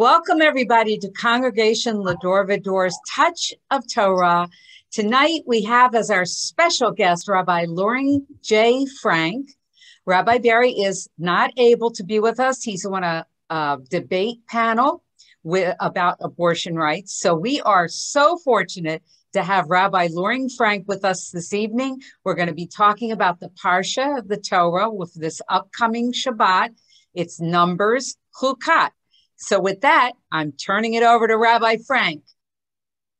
Welcome, everybody, to Congregation L'Dor Va-Dor's Touch of Torah. Tonight, we have as our special guest Rabbi Loring J. Frank. Rabbi Barry is not able to be with us. He's on a, a debate panel with, about abortion rights. So we are so fortunate to have Rabbi Loring Frank with us this evening. We're going to be talking about the Parsha of the Torah with this upcoming Shabbat. It's Numbers Chukat. So with that, I'm turning it over to Rabbi Frank.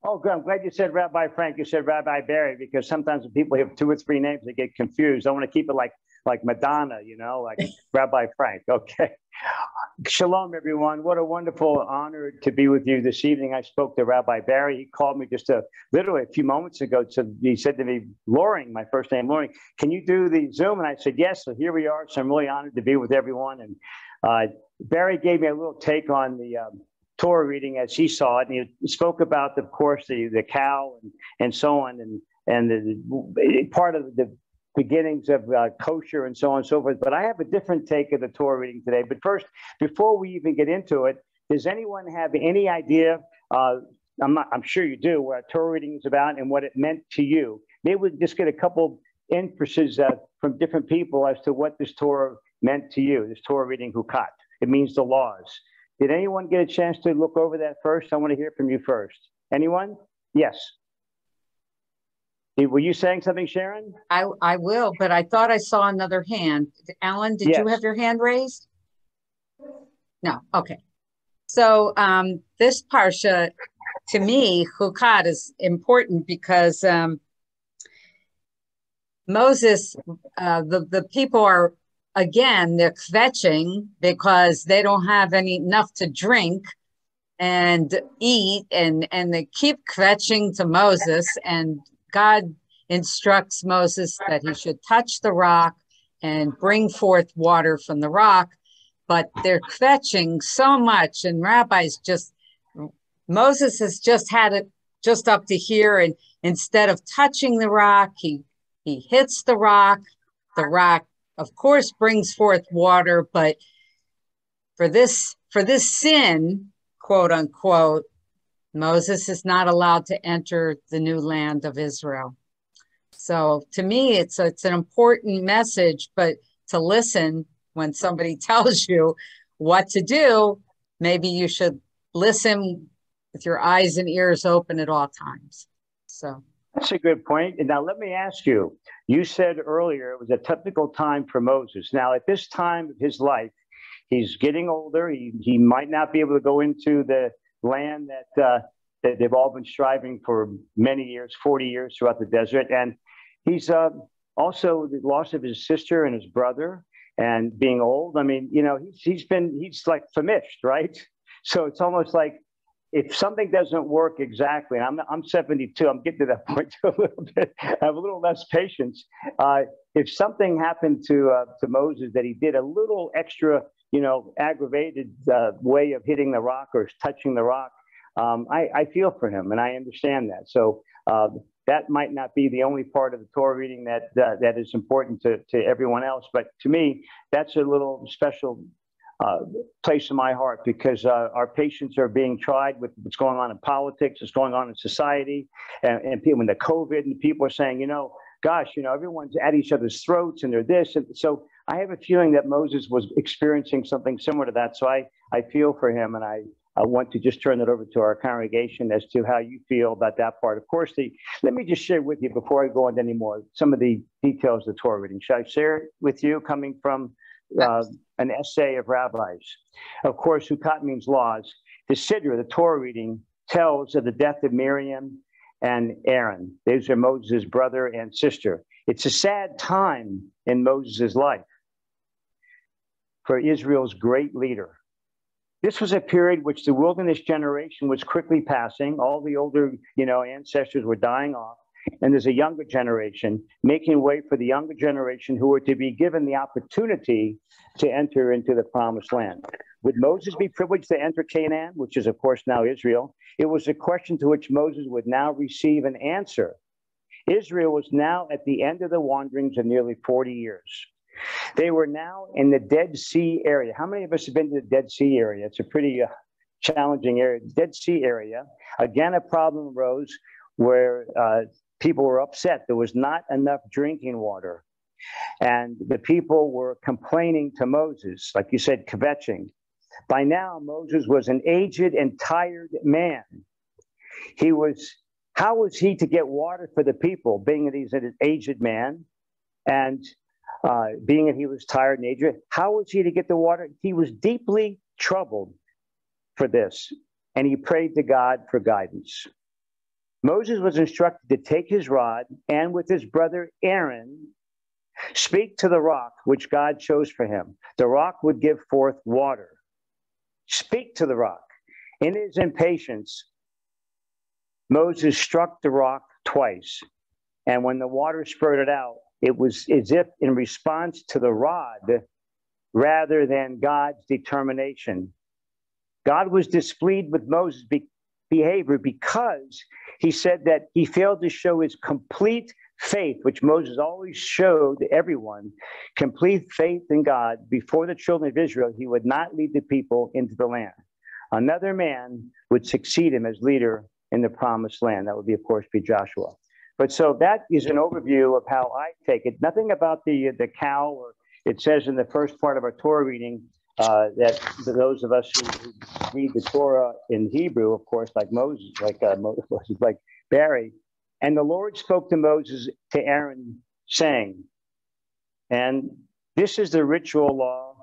Oh, good. I'm glad you said Rabbi Frank. You said Rabbi Barry because sometimes when people have two or three names, they get confused. I want to keep it like like Madonna, you know, like Rabbi Frank. Okay. Shalom, everyone. What a wonderful honor to be with you this evening. I spoke to Rabbi Barry. He called me just a literally a few moments ago. So he said to me, Loring, my first name, Loring, can you do the Zoom? And I said, yes. So here we are. So I'm really honored to be with everyone. And uh, Barry gave me a little take on the um, Torah reading as he saw it, and he spoke about, of course, the the cow and, and so on, and and the, part of the beginnings of uh, kosher and so on and so forth. But I have a different take of the Torah reading today. But first, before we even get into it, does anyone have any idea? Uh, I'm, not, I'm sure you do what a Torah reading is about and what it meant to you. Maybe we just get a couple emphases uh, from different people as to what this Torah meant to you, this Torah reading Hukat. It means the laws. Did anyone get a chance to look over that first? I want to hear from you first. Anyone? Yes. Were you saying something, Sharon? I, I will, but I thought I saw another hand. Alan, did yes. you have your hand raised? No. Okay. So um, this parsha, to me, Hukat is important because um, Moses, uh, the the people are again, they're kvetching because they don't have any enough to drink and eat, and and they keep kvetching to Moses, and God instructs Moses that he should touch the rock and bring forth water from the rock, but they're kvetching so much, and rabbis just Moses has just had it just up to here, and instead of touching the rock, he he hits the rock. The rock of course brings forth water but for this for this sin quote unquote moses is not allowed to enter the new land of israel. So to me it's a, it's an important message but to listen when somebody tells you what to do maybe you should listen with your eyes and ears open at all times. So that's a good point. And now let me ask you you said earlier it was a typical time for Moses. Now, at this time of his life, he's getting older. He, he might not be able to go into the land that, uh, that they've all been striving for many years 40 years throughout the desert. And he's uh, also the loss of his sister and his brother and being old. I mean, you know, he's, he's been, he's like famished, right? So it's almost like if something doesn't work exactly, I'm, I'm 72, I'm getting to that point a little bit, I have a little less patience. Uh, if something happened to, uh, to Moses that he did a little extra, you know, aggravated uh, way of hitting the rock or touching the rock, um, I, I, feel for him and I understand that. So uh, that might not be the only part of the Torah reading that, uh, that is important to, to everyone else. But to me, that's a little special place in my heart because uh, our patience are being tried with what's going on in politics, what's going on in society, and, and people, when the COVID, and people are saying, you know, gosh, you know, everyone's at each other's throats and they're this. And so I have a feeling that Moses was experiencing something similar to that. So I, I feel for him and I, I want to just turn it over to our congregation as to how you feel about that part. Of course, the, let me just share with you before I go into any more, some of the details of the Torah reading. Should I share it with you coming from uh, an essay of rabbis. Of course, Hukat means laws. The Siddur, the Torah reading, tells of the death of Miriam and Aaron. These are Moses' brother and sister. It's a sad time in Moses' life for Israel's great leader. This was a period which the wilderness generation was quickly passing. All the older, you know, ancestors were dying off. And there's a younger generation making way for the younger generation who are to be given the opportunity to enter into the promised land. Would Moses be privileged to enter Canaan, which is, of course, now Israel? It was a question to which Moses would now receive an answer. Israel was now at the end of the wanderings of nearly 40 years. They were now in the Dead Sea area. How many of us have been to the Dead Sea area? It's a pretty uh, challenging area, Dead Sea area. Again, a problem arose where uh, people were upset. There was not enough drinking water. And the people were complaining to Moses, like you said, kvetching. By now, Moses was an aged and tired man. He was, how was he to get water for the people, being that he's an aged man and uh, being that he was tired and aged? How was he to get the water? He was deeply troubled for this, and he prayed to God for guidance. Moses was instructed to take his rod and with his brother Aaron speak to the rock which God chose for him. The rock would give forth water. Speak to the rock. In his impatience, Moses struck the rock twice. And when the water spurted out, it was as if in response to the rod rather than God's determination. God was displeased with Moses' be- behavior because he said that he failed to show his complete faith, which Moses always showed everyone, complete faith in God before the children of Israel, he would not lead the people into the land. Another man would succeed him as leader in the promised land. That would be, of course, be Joshua. But so that is an overview of how I take it. Nothing about the the cow, or it says in the first part of our Torah reading uh, that those of us who read the Torah in Hebrew, of course, like Moses, like uh, Moses, like Barry, and the Lord spoke to Moses to Aaron, saying, and this is the ritual law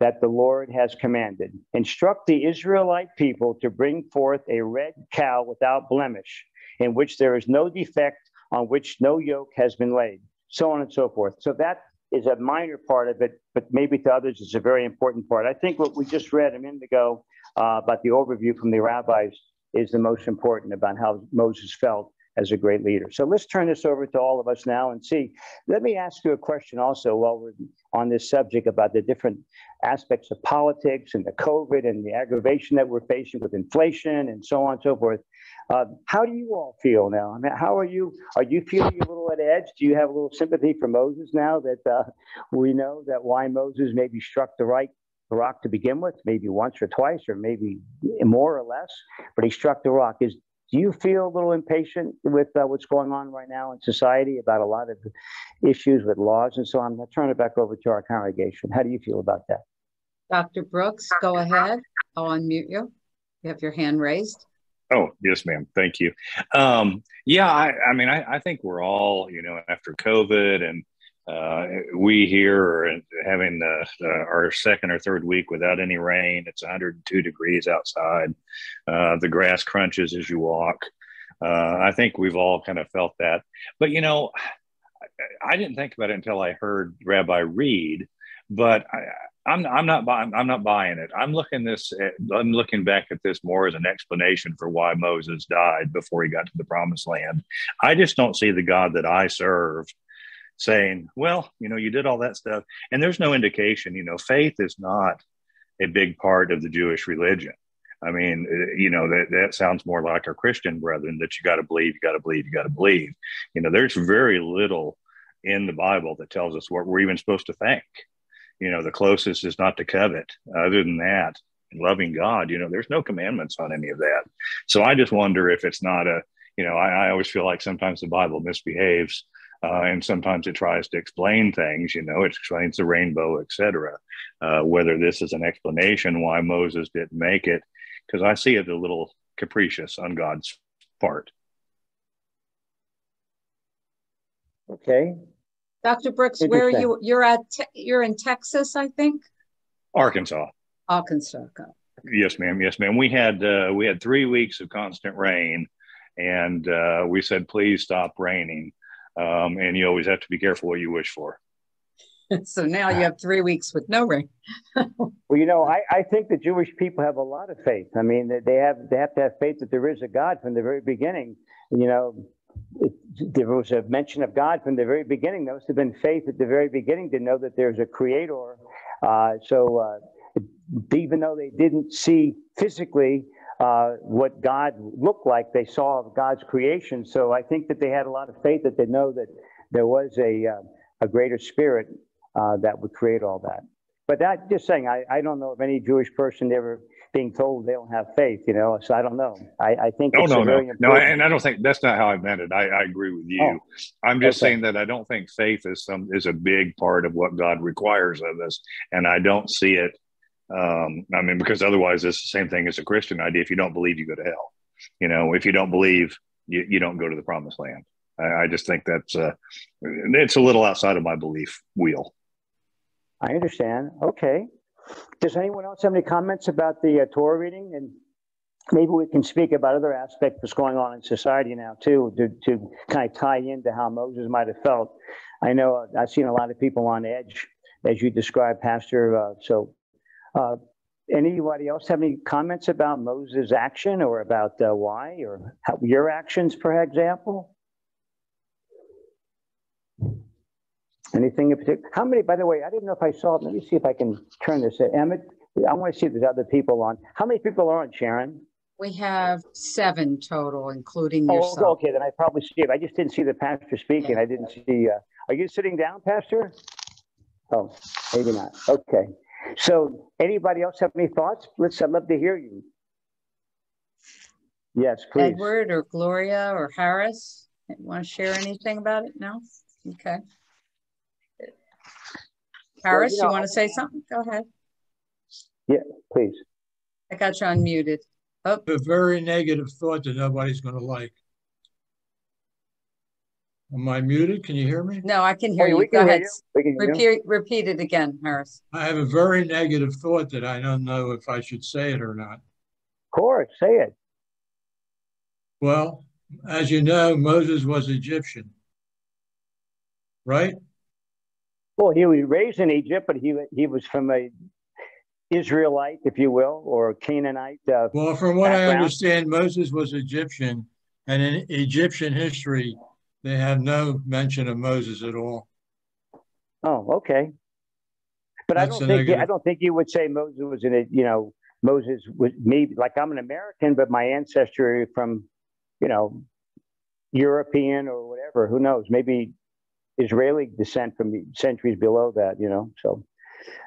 that the Lord has commanded. Instruct the Israelite people to bring forth a red cow without blemish, in which there is no defect, on which no yoke has been laid, so on and so forth. So that is a minor part of it, but maybe to others it's a very important part. I think what we just read a minute ago uh, about the overview from the rabbis is the most important about how Moses felt as a great leader. So let's turn this over to all of us now and see. Let me ask you a question also while we're on this subject about the different aspects of politics and the COVID and the aggravation that we're facing with inflation and so on and so forth. Uh, how do you all feel now? I mean, how are you? Are you feeling a little at edge? Do you have a little sympathy for Moses now that uh, we know that why Moses maybe struck the right rock to begin with, maybe once or twice, or maybe more or less, but he struck the rock. Is do you feel a little impatient with uh, what's going on right now in society about a lot of issues with laws and so on? I'll turn it back over to our congregation. How do you feel about that? Dr. Brooks, go ahead. I'll unmute you. You have your hand raised. Oh, yes, ma'am. Thank you. Um, yeah, I, I mean, I, I, think we're all, you know, after COVID and uh, we here are having uh, our second or third week without any rain. It's 102 degrees outside. Uh, the grass crunches as you walk. Uh, I think we've all kind of felt that. But, you know, I, I didn't think about it until I heard Rabbi Reed. but I, I'm I'm not buying I'm not buying it. I'm looking this I'm looking back at this more as an explanation for why Moses died before he got to the promised land. I just don't see the God that I serve saying, well, you know, you did all that stuff. And there's no indication, you know, faith is not a big part of the Jewish religion. I mean, uh, you know, that, that sounds more like our Christian brethren that you got to believe, you got to believe, you got to believe. You know, there's very little in the Bible that tells us what we're even supposed to think. You know, the closest is not to covet. Other than that, loving God, you know, there's no commandments on any of that. So I just wonder if it's not a, you know, I, I always feel like sometimes the Bible misbehaves uh, and sometimes it tries to explain things, you know, it explains the rainbow, etc. Uh, whether this is an explanation why Moses didn't make it, because I see it a little capricious on God's part. Okay. Dr. Brooks, where are you? You're at. Te- you're in Texas, I think. Arkansas. Arkansas. Yes, ma'am. Yes, ma'am. We had uh, we had three weeks of constant rain, and uh, we said, "Please stop raining." Um, and you always have to be careful what you wish for. so now you have three weeks with no rain. well, you know, I, I think the Jewish people have a lot of faith. I mean, they have they have to have faith that there is a God from the very beginning. You know, it, there was a mention of God from the very beginning. There must have been faith at the very beginning to know that there's a creator. Uh, so uh, even though they didn't see physically uh, what God looked like they saw of God's creation. So I think that they had a lot of faith that they know that there was a, uh, a greater spirit uh, that would create all that. But that just saying, I, I don't know of any Jewish person ever being told they don't have faith, you know. So I don't know. I, I think it's no, no, very no, and I don't think that's not how I meant it. I, I agree with you. Oh, I'm just okay. saying that I don't think faith is some is a big part of what God requires of us, and I don't see it. Um, I mean, because otherwise, it's the same thing as a Christian idea. If you don't believe, you go to hell. You know, if you don't believe, you, you don't go to the promised land. I, I just think that's uh, it's a little outside of my belief wheel. I understand. Okay. Does anyone else have any comments about the uh, Torah reading? And maybe we can speak about other aspects that's going on in society now too, to, to kind of tie into how Moses might have felt. I know uh, I've seen a lot of people on edge, as you described, Pastor. Uh, so, uh, anybody else have any comments about Moses' action or about uh, why or how, your actions, for example? Anything in particular? How many, by the way, I didn't know if I saw, it. let me see if I can turn this. Emmett, I want to see if there's other people on. How many people are on, Sharon? We have seven total, including Oh, yourself. okay, then I probably see it. I just didn't see the pastor speaking. I didn't see, uh, are you sitting down, Pastor? Oh, maybe not. Okay. So anybody else have any thoughts? Let's, I'd love to hear you. Yes, please. Edward or Gloria or Harris, want to share anything about it? No? Okay. Harris, you you know, want to say something? Go ahead. Yeah, please. I got you unmuted. Oh, a very negative thought that nobody's going to like. Am I muted? Can you hear me? no, I can Oh, hear yeah, we you. Go can hear ahead. you. We can hear you. Repeat, repeat it again, Harris. I have a very negative thought that I don't know if I should say it or not. Of course, say it. Well, as you know, Moses was Egyptian, right? Well, he was raised in Egypt, but he, he was from a Israelite, if you will, or Canaanite. Uh, Well, from what I understand, Moses was Egyptian, and in Egyptian history, they have no mention of Moses at all. Oh, okay. But I don't a think, I don't think you would say Moses was in it, you know, Moses was maybe, like I'm an American, but my ancestry from, you know, European or whatever, who knows, maybe Israeli descent from centuries below that, you know, so.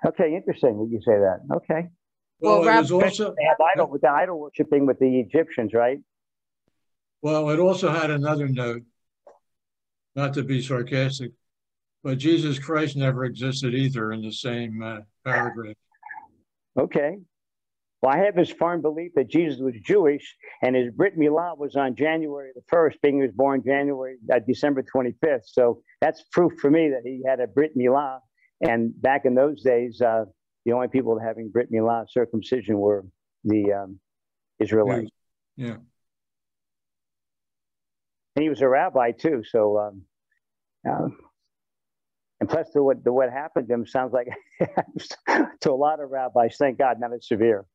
Okay, interesting that you say that. Okay. Well, Well, it was also, They have idol, with the idol worshiping with the Egyptians, right? Well, it also had another note, not to be sarcastic, but Jesus Christ never existed either in the same uh, paragraph. Okay. Well, I have this firm belief that Jesus was Jewish and his Brit Milah was on January the 1st, being he was born January, uh, December 25th. So that's proof for me that he had a Brit Milah. And back in those days, uh, the only people having Brit Milah circumcision were the um, Israelites. Yeah. And he was a rabbi too. So, um, uh, and plus, the, what, the, what happened to him sounds like to a lot of rabbis, thank God, not as severe.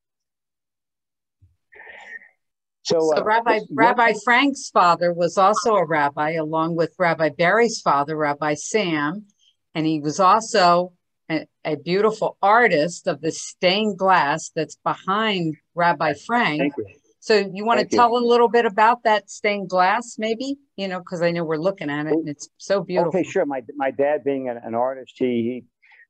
So, So uh, Rabbi, this- Rabbi Frank's father was also a rabbi, along with Rabbi Barry's father, Rabbi Sam. And he was also a, a beautiful artist of the stained glass that's behind Rabbi Frank. Thank you. So you want to you. tell a little bit about that stained glass, maybe? You know, because I know we're looking at it and it's so beautiful. Okay, sure. My my dad being an, an artist, he,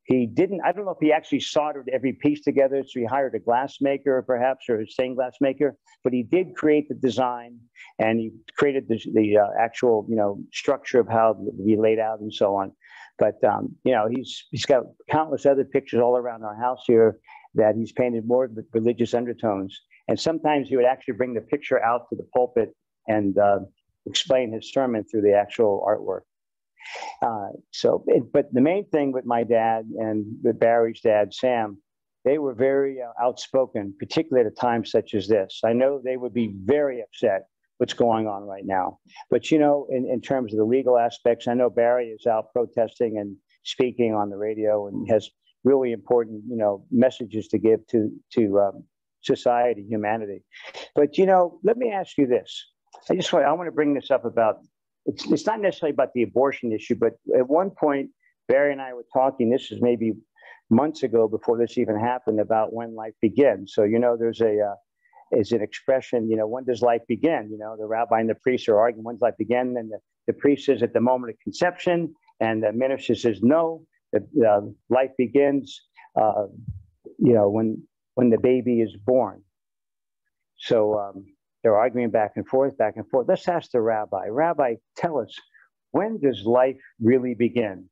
he he didn't. I don't know if he actually soldered every piece together. So he hired a glass maker, perhaps, or a stained glass maker. But he did create the design, and he created the the uh, actual you know structure of how it would be laid out and so on. But um, you know, he's he's got countless other pictures all around our house here that he's painted more with religious undertones. And sometimes he would actually bring the picture out to the pulpit and uh, explain his sermon through the actual artwork. Uh, so, it, but the main thing with my dad and with Barry's dad, Sam, they were very uh, outspoken, particularly at a time such as this. I know they would be very upset what's going on right now. But, you know, in, in terms of the legal aspects, I know Barry is out protesting and speaking on the radio and has really important, you know, messages to give to, to um, society, humanity. But, you know, let me ask you this. I just want, I want to bring this up about it's, it's not necessarily about the abortion issue, but at one point, Barry and I were talking, this is maybe months ago before this even happened, about when life begins. So, you know, there's a, uh, is an expression, you know, when does life begin? You know, the rabbi and the priest are arguing, when's life begin? And the, the priest says at the moment of conception, and the minister says, no, the, uh, life begins, uh, you know, when, when the baby is born. so um, they're arguing back and forth, back and forth. Let's ask the rabbi. Rabbi, tell us, when does life really begin?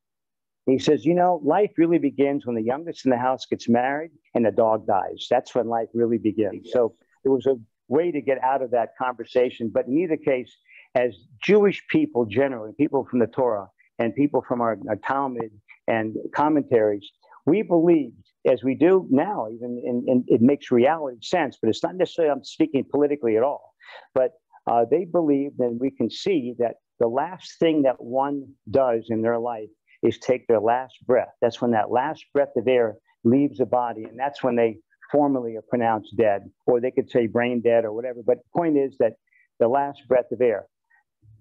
He says, you know, life really begins when the youngest in the house gets married and the dog dies. That's when life really begins. So it was a way to get out of that conversation. But in either case, as Jewish people generally, people from the Torah and people from our, our Talmud and commentaries, we believed, as we do now, even in, in, it makes reality sense, but it's not necessarily I'm speaking politically at all. But uh, they believed, and we can see that the last thing that one does in their life is take their last breath. That's when that last breath of air leaves the body, and that's when they formally are pronounced dead, or they could say brain dead or whatever. But the point is that the last breath of air.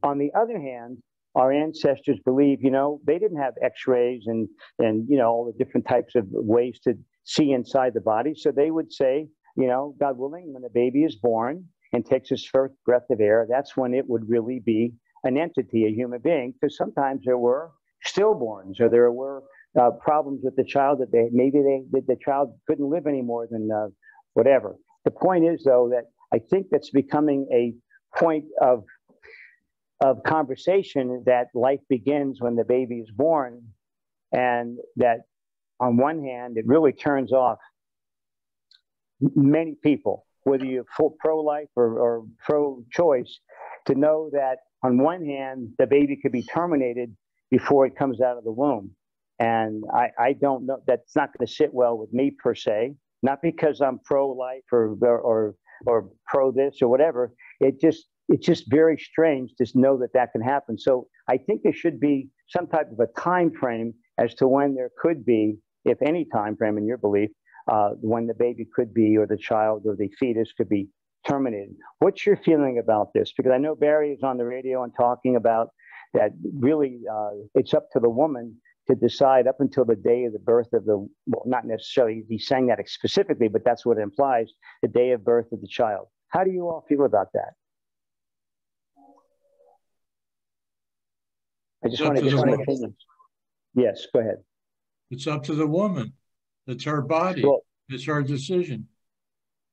On the other hand, our ancestors believe, you know, they didn't have x-rays and, and, you know, all the different types of ways to see inside the body. So they would say, you know, God willing, when the baby is born and takes his first breath of air, that's when it would really be an entity, a human being, because sometimes there were stillborns or there were uh, problems with the child that they maybe they that the child couldn't live any more than uh, whatever. The point is though that I think that's becoming a point of of conversation that life begins when the baby is born, and that on one hand it really turns off many people, whether you're pro life or, or pro choice, to know that on one hand the baby could be terminated before it comes out of the womb. And I, I don't know, that's not going to sit well with me per se, not because I'm pro life or, or, or pro this or whatever. It just, it's just very strange to know that that can happen. So I think there should be some type of a time frame as to when there could be, if any time frame in your belief, uh, when the baby could be, or the child or the fetus could be terminated. What's your feeling about this? Because I know Barry is on the radio and talking about that really uh, it's up to the woman to decide up until the day of the birth of the well not necessarily he's saying that specifically but that's what it implies the day of birth of the child how do you all feel about that i just want to get opinions yes go ahead. It's up to the woman. It's her body. Well, it's her decision.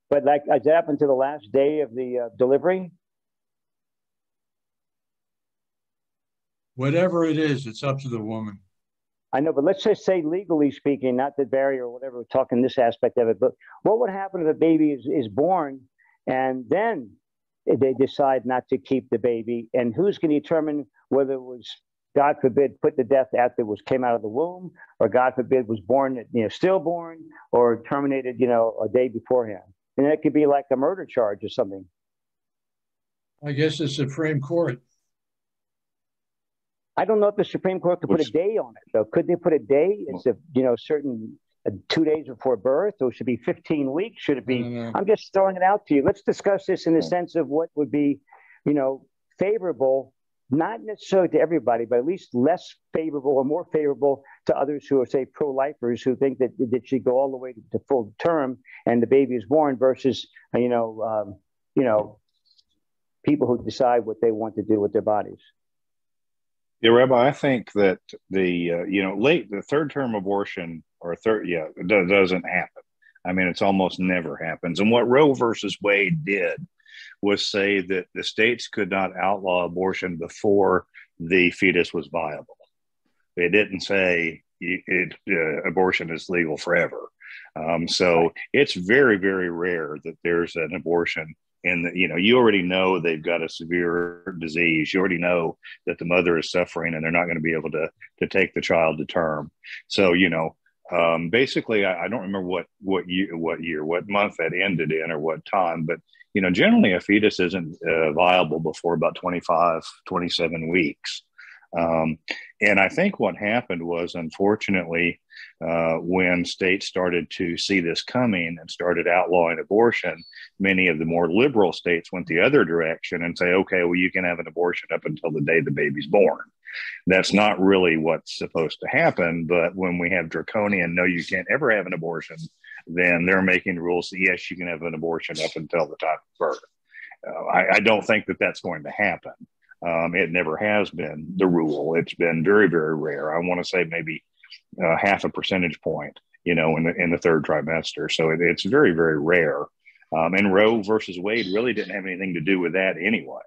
but like does that happen to the last day of the uh, delivery? Whatever it is, it's up to the woman. I know, but let's just say legally speaking, not the barrier or whatever, we're talking this aspect of it, but what would happen if a baby is, is born and then they decide not to keep the baby? And who's going to determine whether it was, God forbid, put to death after it was came out of the womb, or God forbid was born, you know, stillborn, or terminated, you know, a day beforehand? And it could be like a murder charge or something. I guess the Supreme Court. I don't know if the Supreme Court could Which, put a day on it, though. Could they put a day? It's a you know certain uh, two days before birth, or should it be 15 weeks? Should it be? I'm just throwing it out to you. Let's discuss this in the sense of what would be, you know, favorable, not necessarily to everybody, but at least less favorable or more favorable to others who are, say, pro-lifers who think that that should go all the way to, to full term and the baby is born versus, you know, um, you know, people who decide what they want to do with their bodies. Yeah, Rabbi, I think that the uh, you know late the third term abortion or third yeah doesn't happen. I mean, it's almost never happens. And what Roe versus Wade did was say that the states could not outlaw abortion before the fetus was viable. It didn't say it, uh, abortion is legal forever. Um, so it's very, very rare that there's an abortion and you know you already know they've got a severe disease you already know that the mother is suffering and they're not going to be able to to take the child to term so you know um, basically I, I, don't remember what what year what year what month that ended in or what time but you know generally a fetus isn't uh, viable before about 25 27 weeks um, and I think what happened was, unfortunately, uh, when states started to see this coming and started outlawing abortion, many of the more liberal states went the other direction and say, okay, well, you can have an abortion up until the day the baby's born. That's not really what's supposed to happen. But when we have draconian, no, you can't ever have an abortion, then they're making the rules that yes, you can have an abortion up until the time of birth. Uh, I, I don't think that that's going to happen. Um, it never has been the rule. It's been very, very rare. I want to say maybe uh, half a percentage point, you know, in the in the third trimester. So it, it's very, very rare. Um, and Roe versus Wade really didn't have anything to do with that anyway.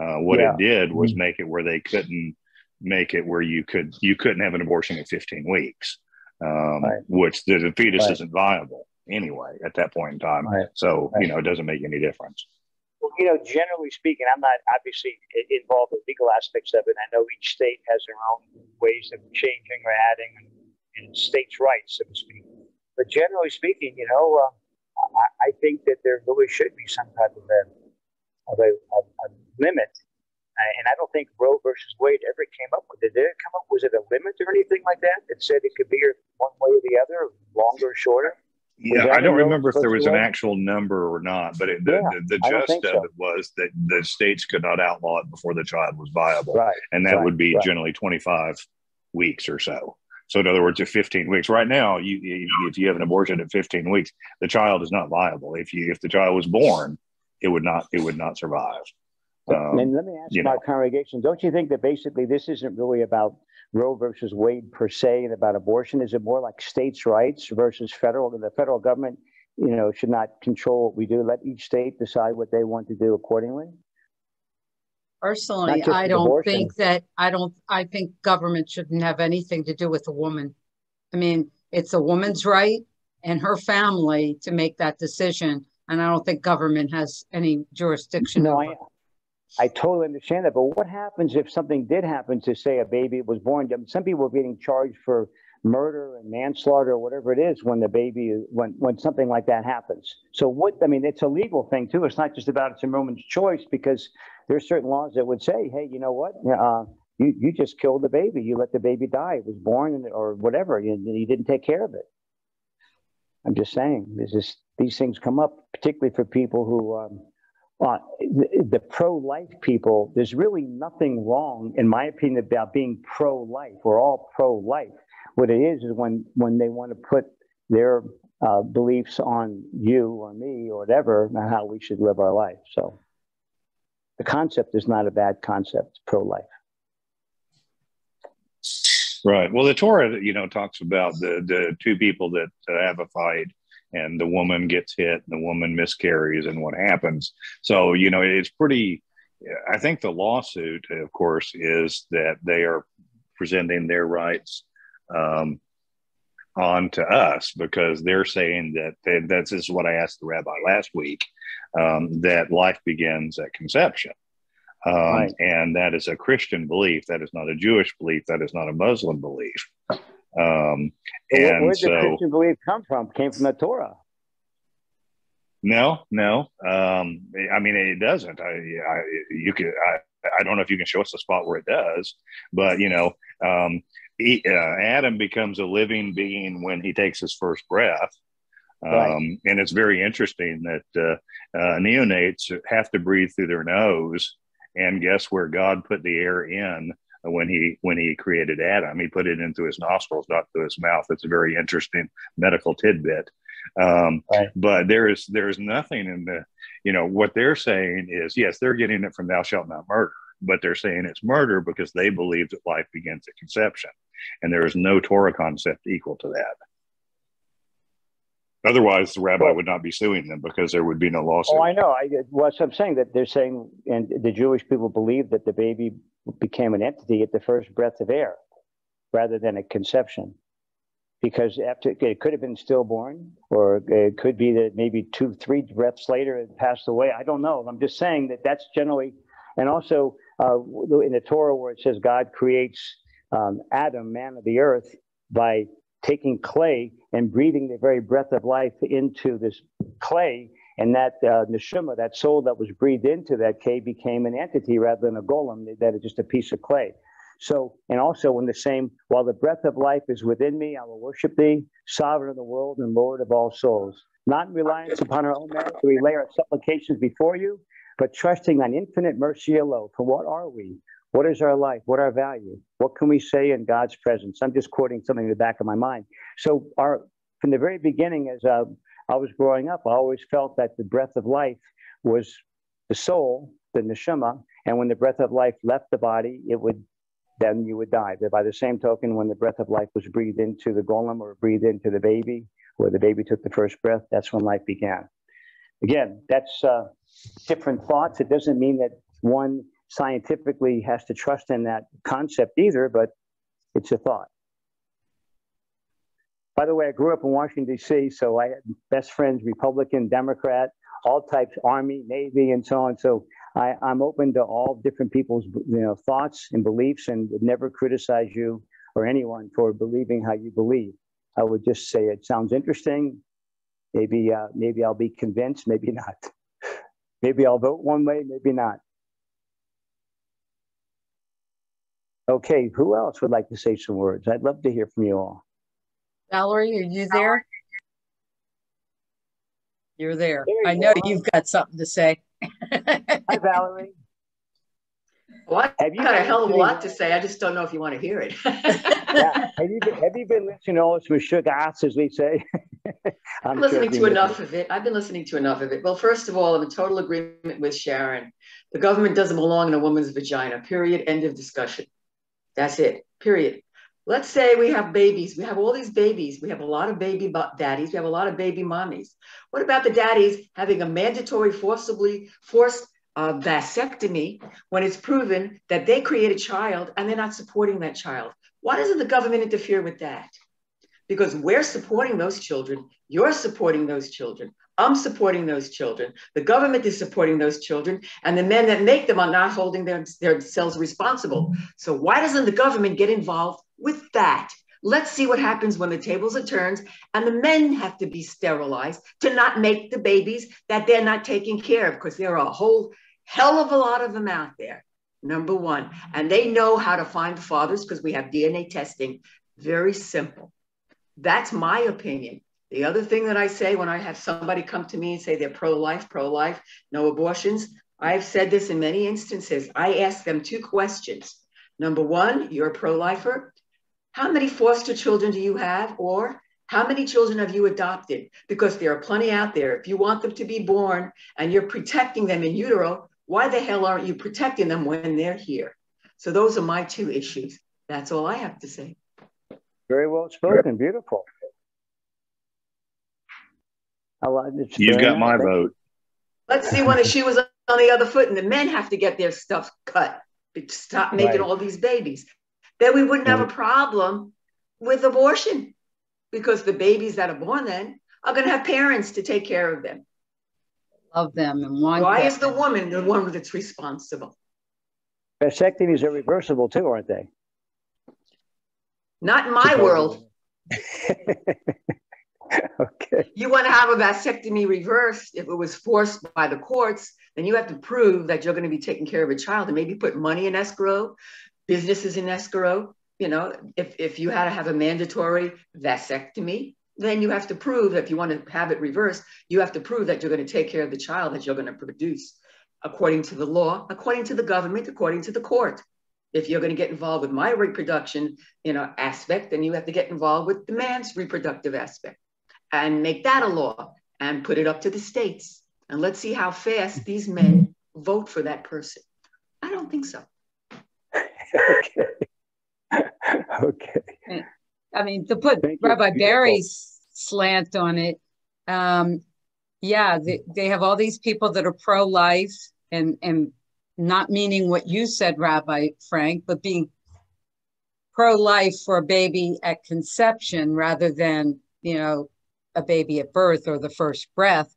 Uh, what yeah. it did was mm-hmm. make it where they couldn't make it where you could you couldn't have an abortion at 15 weeks, um, right. which the, the fetus right. isn't viable anyway at that point in time. Right. So you know it doesn't make any difference. Well, you know, generally speaking, I'm not obviously involved in legal aspects of it. I know each state has their own ways of changing or adding in states' rights, so to speak. But generally speaking, you know, uh, I, I, think that there really should be some type of a, of a, a, a limit. And I don't think Roe versus Wade ever came up with it. Did it come up? Was it a limit or anything like that that said it could be one way or the other, longer or shorter? Yeah, I don't remember if there was an actual number or not, but it, the, yeah, the, the gist of so. it was that the states could not outlaw it before the child was viable. Right. And that right. would be right. generally 25 weeks or so. So, in other words, at 15 weeks, right now, you, if you have an abortion at 15 weeks, the child is not viable. If you if the child was born, it would not it would not survive. Um, and let me ask you my know. congregation: Don't you think that basically this isn't really about Roe versus Wade per se and about abortion? Is it more like states' rights versus federal? The federal government, you know, should not control what we do. Let each state decide what they want to do accordingly. Personally, I don't abortion. think that I don't I think government shouldn't have anything to do with a woman. I mean, it's a woman's right and her family to make that decision. And I don't think government has any jurisdiction. No, I, I totally understand that. But what happens if something did happen to say a baby was born? Some people are getting charged for murder and manslaughter or whatever it is when the baby when when something like that happens. So what I mean, it's a legal thing too. It's not just about it's a woman's choice because there's certain laws that would say, hey, you know what? Uh, you, you just killed the baby. You let the baby die. It was born or whatever. You, you didn't take care of it. I'm just saying, this is, these things come up, particularly for people who, um, uh, the, the pro life people, there's really nothing wrong, in my opinion, about being pro life. We're all pro life. What it is is when, when they want to put their uh, beliefs on you or me or whatever, how we should live our life. So the concept is not a bad concept, pro life. Right. Well, the Torah, you know, talks about the the two people that have a fight, and the woman gets hit, and the woman miscarries, and what happens. So, you know, it's pretty. I think the lawsuit, of course, is that they are presenting their rights um, on to us because they're saying that they, that's this is what I asked the rabbi last week um, that life begins at conception. Um, right. And that is a Christian belief. That is not a Jewish belief. That is not a Muslim belief. Um, and where did so, the Christian belief come from? It came from the Torah. No, no. Um, I mean, it doesn't. I, I you could. I, I don't know if you can show us a spot where it does, but you know, um, he, uh, Adam becomes a living being when he takes his first breath. Right. Um, and it's very interesting that uh, uh, neonates have to breathe through their nose, and guess where God put the air in when he when he created Adam? He put it into his nostrils, not through his mouth. It's a very interesting medical tidbit. Um, right. But there is there is nothing in the you know what they're saying is yes, they're getting it from "Thou shalt not murder," but they're saying it's murder because they believe that life begins at conception, and there is no Torah concept equal to that. Otherwise, the rabbi well, would not be suing them because there would be no lawsuit. Oh, I know. I, well, I'm saying that they're saying, and the Jewish people believe that the baby became an entity at the first breath of air rather than at conception. Because after it could have been stillborn, or it could be that maybe two, three breaths later it passed away. I don't know. I'm just saying that that's generally, and also uh, in the Torah where it says God creates um, Adam, man of the earth, by taking clay and breathing the very breath of life into this clay. And that uh, neshama, that soul that was breathed into that clay, became an entity rather than a golem, that is just a piece of clay. So, and also in the same, while the breath of life is within me, I will worship thee, sovereign of the world and Lord of all souls. Not in reliance upon our own merit, we lay our supplications before you, but trusting on infinite mercy alone. For what are we? What is our life? What our value? What can we say in God's presence? I'm just quoting something in the back of my mind. So, our from the very beginning, as uh, I was growing up, I always felt that the breath of life was the soul, the neshama, and when the breath of life left the body, it would then you would die. But by the same token, when the breath of life was breathed into the golem or breathed into the baby, or the baby took the first breath, that's when life began. again, that's uh, different thoughts. It doesn't mean that one scientifically has to trust in that concept either, but it's a thought. By the way, I grew up in Washington, D.C., so I had best friends, Republican, Democrat, all types, Army, Navy, and so on. So I, I'm open to all different people's you know, thoughts and beliefs and would never criticize you or anyone for believing how you believe. I would just say it sounds interesting. Maybe, uh, maybe I'll be convinced, maybe not. maybe I'll vote one way, maybe not. Okay, who else would like to say some words? I'd love to hear from you all. Valerie, are you there? You're there. there you I know are. you've got something to say. Hi, Valerie. What? Have you got a hell of a lot to say. I just don't know if you want to hear it. yeah. Have you been, have you been listening to all this with sugar ass, as we say? I'm listening to enough of it. I've been listening to enough of it. Well, first of all, I'm in total agreement with Sharon. The government doesn't belong in a woman's vagina. Period. End of discussion. That's it. Period. Let's say we have babies. We have all these babies. We have a lot of baby daddies. We have a lot of baby mommies. What about the daddies having a mandatory, forcibly forced uh, vasectomy when it's proven that they create a child and they're not supporting that child? Why doesn't the government interfere with that? Because we're supporting those children. You're supporting those children. I'm supporting those children. The government is supporting those children, and the men that make them are not holding their, themselves responsible. So why doesn't the government get involved with that? Let's see what happens when the tables are turned and the men have to be sterilized to not make the babies that they're not taking care of, because there are a whole hell of a lot of them out there. Number one, and they know how to find the fathers because we have DNA testing. Very simple. That's my opinion. The other thing that I say when I have somebody come to me and say they're pro life, pro life, no abortions, I've said this in many instances. I ask them two questions. Number one, you're a pro lifer. How many foster children do you have? Or how many children have you adopted? Because there are plenty out there. If you want them to be born and you're protecting them in utero, why the hell aren't you protecting them when they're here? So those are my two issues. That's all I have to say. Very well spoken. Beautiful. You've got my vote. Let's see when the shoe was on the other foot and the men have to get their stuff cut stop making right. all these babies. Then we wouldn't have a mm. problem with abortion because the babies that are born then are going to have parents to take care of them. Love them and want Why them. is the woman the one that's responsible? Vasectomies are reversible too, aren't they? Not in my world. okay. You want to have a vasectomy reversed if it was forced by the courts, then you have to prove that you're going to be taking care of a child and maybe put money in escrow, businesses in escrow. You know, if, if you had to have a mandatory vasectomy, then you have to prove that if you want to have it reversed, you have to prove that you're going to take care of the child that you're going to produce according to the law, according to the government, according to the court. If you're going to get involved with my reproduction, you know, aspect, then you have to get involved with the man's reproductive aspect and make that a law and put it up to the states. And let's see how fast these men vote for that person. I don't think so. okay. okay. I mean, to put Thank Rabbi Barry's slant on it, um, yeah, they, they have all these people that are pro life and, and not meaning what you said, Rabbi Frank, but being pro life for a baby at conception rather than, you know, a baby at birth or the first breath.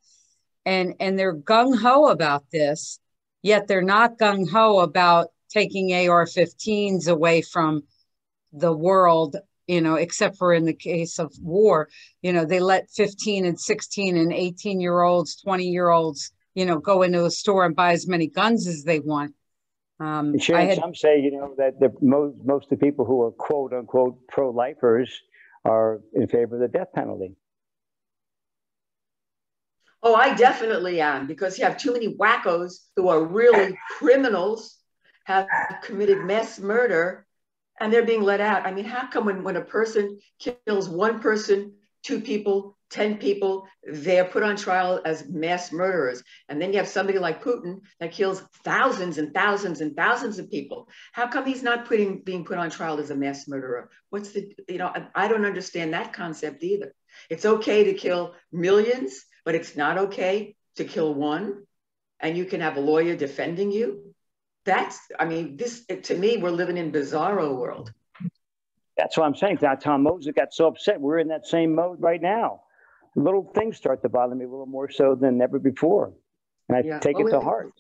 And, and they're gung ho about this, yet they're not gung ho about taking AR 15s away from the world, you know, except for in the case of war. You know, they let 15 and 16 and 18 year olds, 20 year olds, you know, go into a store and buy as many guns as they want. Um, sure, had, some say, you know, that the most most of the people who are quote unquote pro lifers are in favor of the death penalty. Oh, I definitely am because you have too many wackos who are really criminals, have committed mass murder, and they're being let out. I mean, how come when, when a person kills one person, two people, 10 people, they're put on trial as mass murderers. And then you have somebody like Putin that kills thousands and thousands and thousands of people. How come he's not putting being put on trial as a mass murderer? What's the, you know, I, I don't understand that concept either. It's okay to kill millions but it's not okay to kill one and you can have a lawyer defending you. That's, I mean, this, to me, we're living in bizarro world. That's what I'm saying. Now, Tom Moses got so upset. We're in that same mode right now. Little things start to bother me a little more so than ever before. And I yeah. take well, it to heart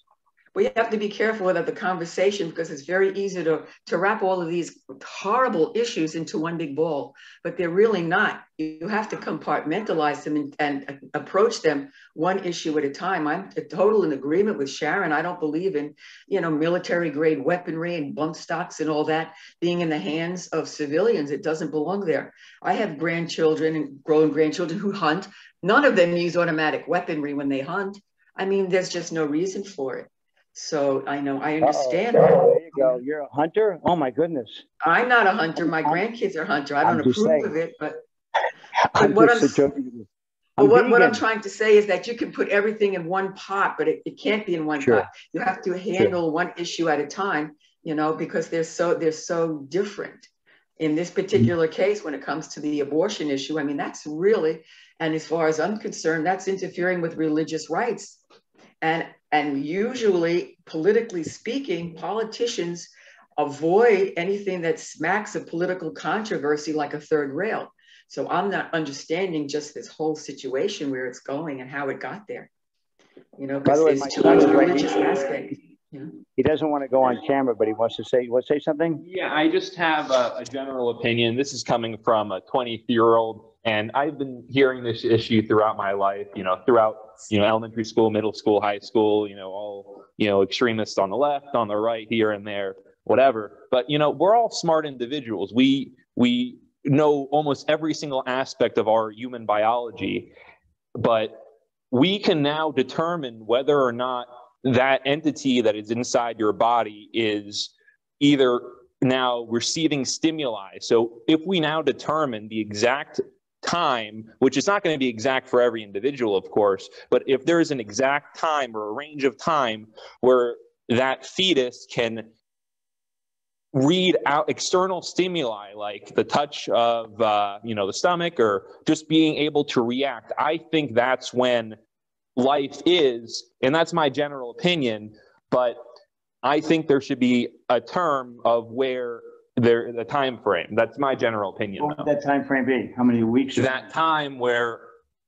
we have to be careful about the conversation because it's very easy to, to wrap all of these horrible issues into one big ball, but they're really not. You have to compartmentalize them and, and approach them one issue at a time. I'm total in agreement with Sharon. I don't believe in, you know, military grade weaponry and bump stocks and all that being in the hands of civilians. It doesn't belong there. I have grandchildren and grown grandchildren who hunt. None of them use automatic weaponry when they hunt. I mean, there's just no reason for it. So I know I understand. Oh, there you go. You're a hunter. Oh my goodness. I'm not a hunter. My grandkids are hunter. I don't approve saying. of it, but, but what I'm, I'm what, what, I'm trying to say is that you can put everything in one pot, but it, it can't be in one sure. pot. You have to handle sure. one issue at a time, you know, because they're so they're so different. In this particular mm-hmm. case, when it comes to the abortion issue, I mean, that's really, and as far as I'm concerned, that's interfering with religious rights. And and usually, politically speaking, politicians avoid anything that smacks of political controversy like a third rail. So I'm not understanding just this whole situation where it's going and how it got there. You know, because there's too much religious aspect. He doesn't want to go on camera, but he wants to say, want to say something? Yeah, I just have a, a general opinion. This is coming from a 20 year old and I've been hearing this issue throughout my life, you know, throughout, you know, elementary school, middle school, high school, you know, all, you know, extremists on the left, on the right, here and there, whatever. But, you know, we're all smart individuals. We, we know almost every single aspect of our human biology, but we can now determine whether or not that entity that is inside your body is either now receiving stimuli. So if we now determine the exact time, which is not going to be exact for every individual, of course, but if there is an exact time or a range of time where that fetus can read out external stimuli like the touch of uh, you know the stomach or just being able to react i think that's when life is and that's my general opinion but i think there should be a term of where there the time frame. That's my general opinion. What would that time frame be? How many weeks? That time where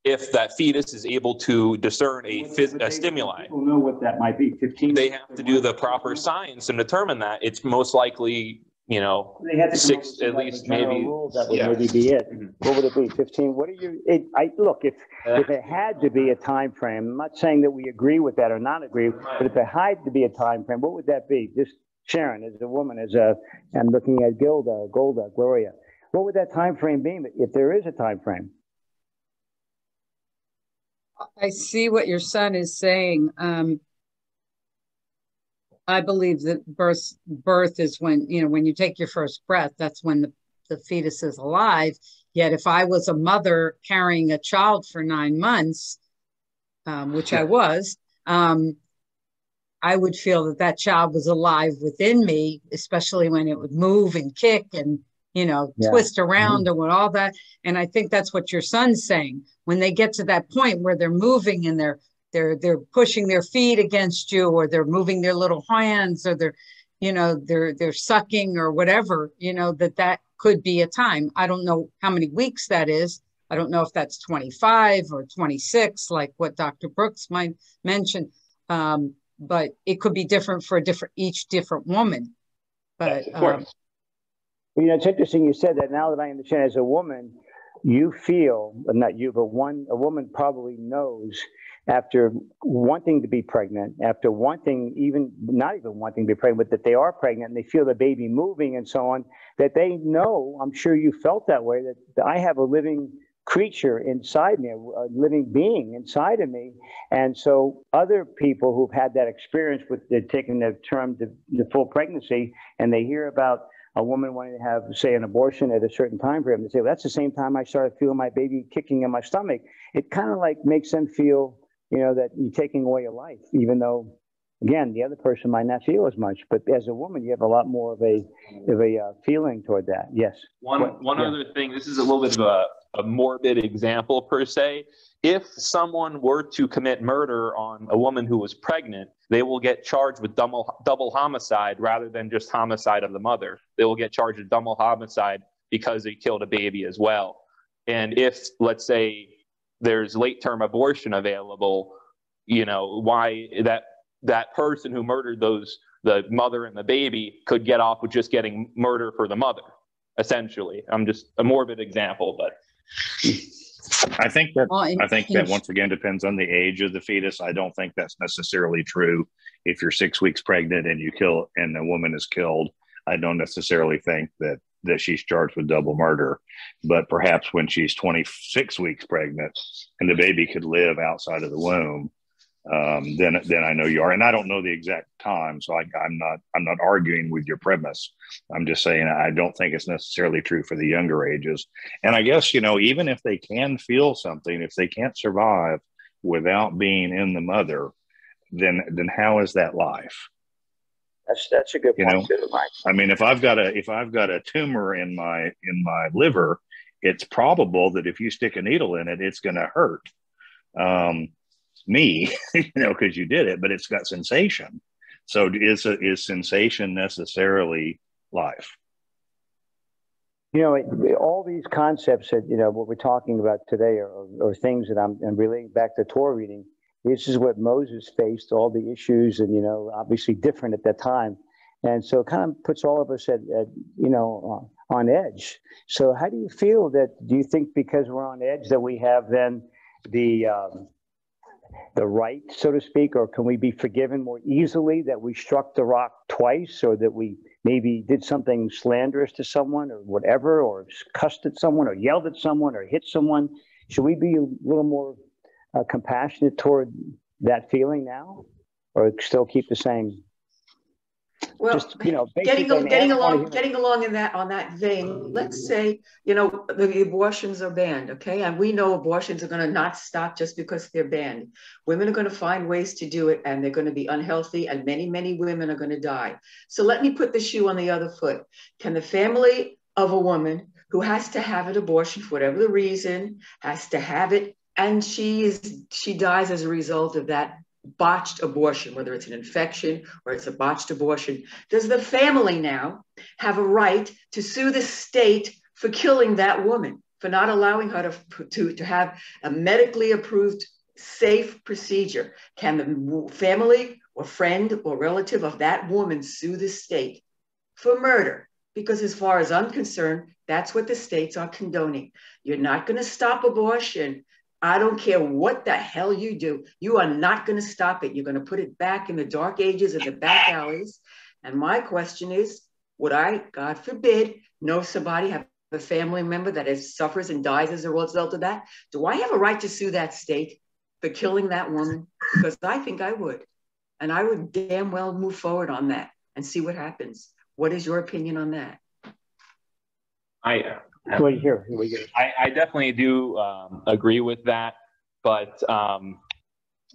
if that fetus is able to discern a, phys- a stimuli. People know what that might be. 15. They have to do the proper science and determine that. It's most likely, you know, six at least maybe. That would yeah. maybe be it. Mm-hmm. What would it be? 15? What are you? It, I look if uh, if it had to be a time frame. I'm not saying that we agree with that or not agree, but if it had to be a time frame, what would that be? Just Sharon, as a woman, as a, I'm looking at Gilda, Golda, Gloria. What would that time frame be if there is a time frame? I see what your son is saying. Um, I believe that birth birth is when you know when you take your first breath. That's when the, the fetus is alive. Yet, if I was a mother carrying a child for nine months, um, which I was, um, I would feel that that child was alive within me, especially when it would move and kick and, you know, yeah. twist around mm-hmm. and all that. And I think that's what your son's saying. When they get to that point where they're moving and they're they're they're pushing their feet against you or they're moving their little hands or they're you know they're they're sucking or whatever you know that that could be a time i don't know how many weeks that is i don't know if that's 25 or 26 like what dr brooks might mention um, but it could be different for a different each different woman. But yes, um, you know, it's interesting you said that. Now that I understand, as a woman, you feel not you, but one a woman probably knows after wanting to be pregnant, after wanting even not even wanting to be pregnant, but that they are pregnant and they feel the baby moving and so on, that they know. I'm sure you felt that way. That, that I have a living creature inside me, a living being inside of me. And so other people who've had that experience with the, taking the term to the full pregnancy and they hear about a woman wanting to have, say, an abortion at a certain time frame, they say, well, that's the same time I started feeling my baby kicking in my stomach. It kind of like makes them feel, you know, that you're taking away a life, even though again, the other person might not feel as much, but as a woman, you have a lot more of a of a uh, feeling toward that. Yes. One what, one yeah. other thing. This is a little bit of a a morbid example per se. If someone were to commit murder on a woman who was pregnant, they will get charged with double, double homicide rather than just homicide of the mother. They will get charged with double homicide because they killed a baby as well. And if, let's say, there's late term abortion available, you know, why that that person who murdered those the mother and the baby could get off with just getting murder for the mother essentially i'm just a morbid example but i think that well, i think that once again depends on the age of the fetus. I don't think that's necessarily true. If you're six weeks pregnant and you kill and the woman is killed i don't necessarily think that that she's charged with double murder. But perhaps when she's 26 weeks pregnant and the baby could live outside of the womb um, then then I know you are. And I don't know the exact time, so I, I'm not I'm not arguing with your premise. I'm just saying I don't think it's necessarily true for the younger ages. And I guess you know even if they can feel something, if they can't survive without being in the mother, then then how is that life? That's that's a good you point know? too, Mike. I mean, if I've got a if I've got a tumor in my in my liver, it's probable that if you stick a needle in it, it's going to hurt. Um, me, you know, because you did it, but it's got sensation. So is a, is sensation necessarily life? You know, it, all these concepts that you know what we're talking about today are, things that I'm, I'm relating back to Torah reading. This is what Moses faced, all the issues, and you know, obviously different at that time, and so it kind of puts all of us at, at you know uh, on edge. So, how do you feel that? Do you think because we're on edge that we have then the um, the right, so to speak, or can we be forgiven more easily that we struck the rock twice, or that we maybe did something slanderous to someone, or whatever, or cussed at someone, or yelled at someone, or hit someone? Should we be a little more uh, compassionate toward that feeling now, or still keep the same well, just you know, getting getting along, getting along in that on that vein. Let's say you know the abortions are banned, okay, and we know abortions are going to not stop just because they're banned. Women are going to find ways to do it, and they're going to be unhealthy, and many many women are going to die. So let me put the shoe on the other foot. Can the family of a woman who has to have an abortion for whatever the reason has to have it, and she is she dies as a result of that botched abortion, whether it's an infection or it's a botched abortion, does the family now have a right to sue the state for killing that woman, for not allowing her to, to, to have a medically approved safe procedure? Can the family or friend or relative of that woman sue the state for murder? Because as far as I'm concerned, that's what the states are condoning. You're not going to stop abortion I don't care what the hell you do. You are not going to stop it. You're going to put it back in the dark ages of the back alleys. And my question is would I, God forbid, know somebody, have a family member that is, suffers and dies as a result of that? Do I have a right to sue that state for killing that woman? Because I think I would. And I would damn well move forward on that and see what happens. What is your opinion on that? I Wait here. Here we go. I, I definitely do um, agree with that, but um,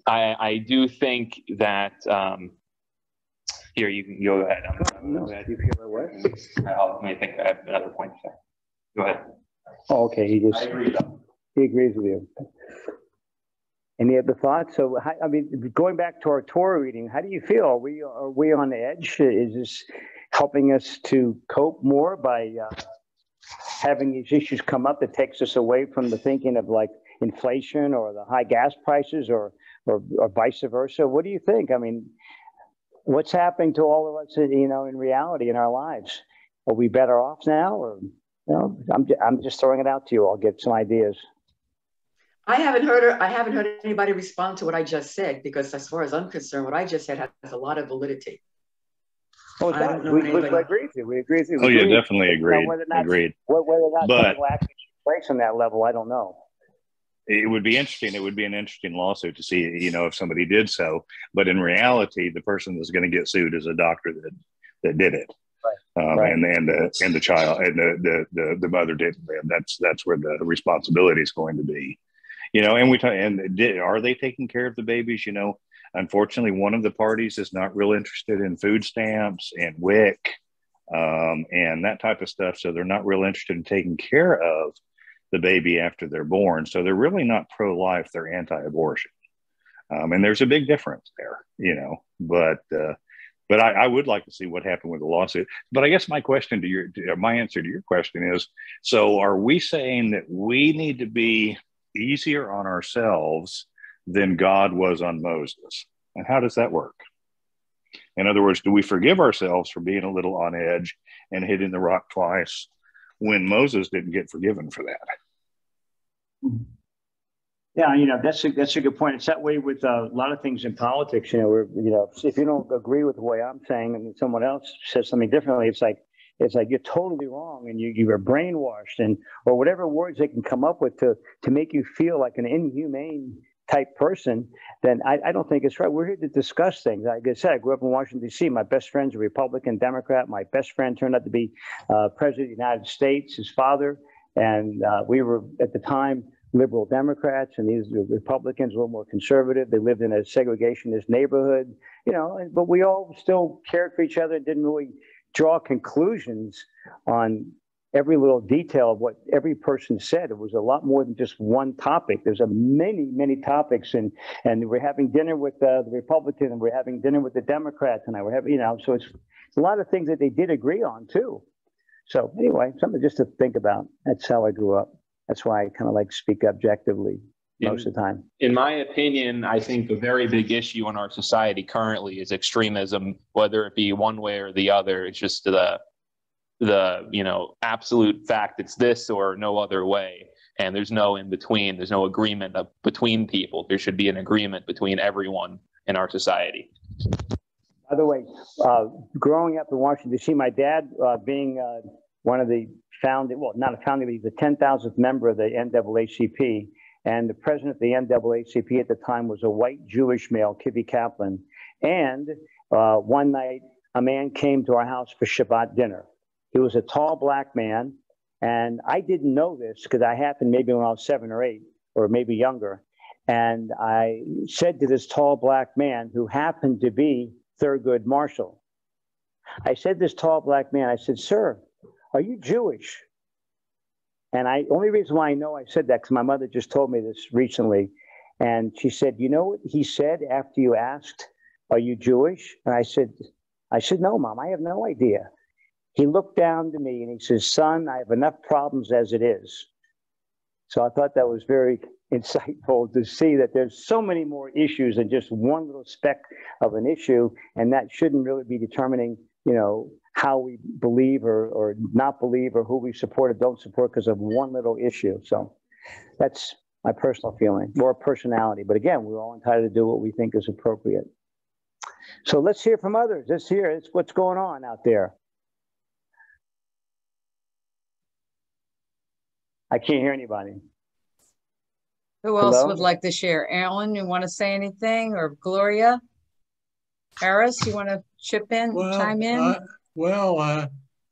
I, I do think that um, here you can go ahead. I'm, no, you feel what? I'll, let me think. I have another point. To say. Go ahead. Oh, okay. He just agree. he agrees with you. Any other thoughts? So, I mean, going back to our Torah reading, how do you feel? Are we are we on the edge? Is this helping us to cope more by uh, having these issues come up that takes us away from the thinking of like inflation or the high gas prices or, or, or vice versa. What do you think? I mean, what's happening to all of us, you know, in reality in our lives? Are we better off now or, you know, I'm, I'm just throwing it out to you. I'll get some ideas. I haven't heard I haven't heard anybody respond to what I just said because as far as I'm concerned, what I just said has a lot of validity. Oh, that, we, we, we, agree with you. We agree with you. oh, yeah, definitely agreed. Whether not, agreed. Whether that but, will actually place on that level, I don't know. It would be interesting. It would be an interesting lawsuit to see, you know, if somebody did so. But in reality, the person that's going to get sued is a doctor that that did it, right. Um, right. and and the and the child and the the the, the mother did. And that's that's where the responsibility is going to be, you know. And we talk, and did, are they taking care of the babies? You know, Unfortunately, one of the parties is not real interested in food stamps and WIC um, and that type of stuff. So they're not real interested in taking care of the baby after they're born. So they're really not pro life, they're anti abortion. Um, and there's a big difference there, you know. But uh, but I, I, would like to see what happened with the lawsuit. But I guess my question to your, my answer to your question is: so are we saying that we need to be easier on ourselves than God was on Moses? And how does that work? In other words, do we forgive ourselves for being a little on edge and hitting the rock twice when Moses didn't get forgiven for that? Yeah, you know that's a that's a good point. It's that way with uh, a lot of things in politics. You know, where you know if you don't agree with the way I'm saying, and someone else says something differently, it's like it's like you're totally wrong, and you you are brainwashed, and or whatever words they can come up with to to make you feel like an inhumane type person, then I, I, don't think it's right. We're here to discuss things. Like I said, I grew up in Washington, D.C. My best friend's a Republican, Democrat. My best friend turned out to be uh, President of the United States, his father. And uh, we were, at the time, liberal Democrats, and these Republicans, a little more conservative. They lived in a segregationist neighborhood, you know, but we all still cared for each other didn't really draw conclusions on every little detail of what every person said. It was a lot more than just one topic. There's a many, many topics, and and we're having dinner with uh, the Republican, and we're having dinner with the Democrat tonight. We're having, you know, so it's, it's a lot of things that they did agree on too. So anyway, something just to think about. That's how I grew up. That's why I kind of like speak objectively most in, of the time. In my opinion, I think a very big issue in our society currently is extremism, whether it be one way or the other. It's just the the you know absolute fact it's this or no other way. And there's no in between. There's no agreement between people. There should be an agreement between everyone in our society. By the way uh, growing up in washington d.c my dad uh, being uh, one of the founding well not a founding but he's the 10000th member of the naacp and the president of the naacp at the time was a white jewish male Kivie Kaplan. And uh, one night a man came to our house for shabbat dinner he was a tall black man. And I didn't know this because I happened maybe when I was seven or eight, or maybe younger. And I said to this tall black man who happened to be Thurgood Marshall, I said, This tall black man, I said, Sir, are you Jewish? And I only reason why I know I said that because my mother just told me this recently. And she said, You know what he said after you asked, Are you Jewish? And I said, I said, No, mom, I have no idea. He looked down to me and he says, Son, I have enough problems as it is. So I thought that was very insightful to see that there's so many more issues than just one little speck of an issue. And that shouldn't really be determining, you know, how we believe or, or not believe or who we support or don't support because of one little issue. So that's my personal feeling or personality. But again, we're all entitled to do what we think is appropriate. So let's hear from others. Let's hear what's going on out there. I can't hear anybody. Who else Hello? would like to share? Alan, you want to say anything? Or Gloria? Harris, you want to chip in, well, chime in? Uh, well, uh,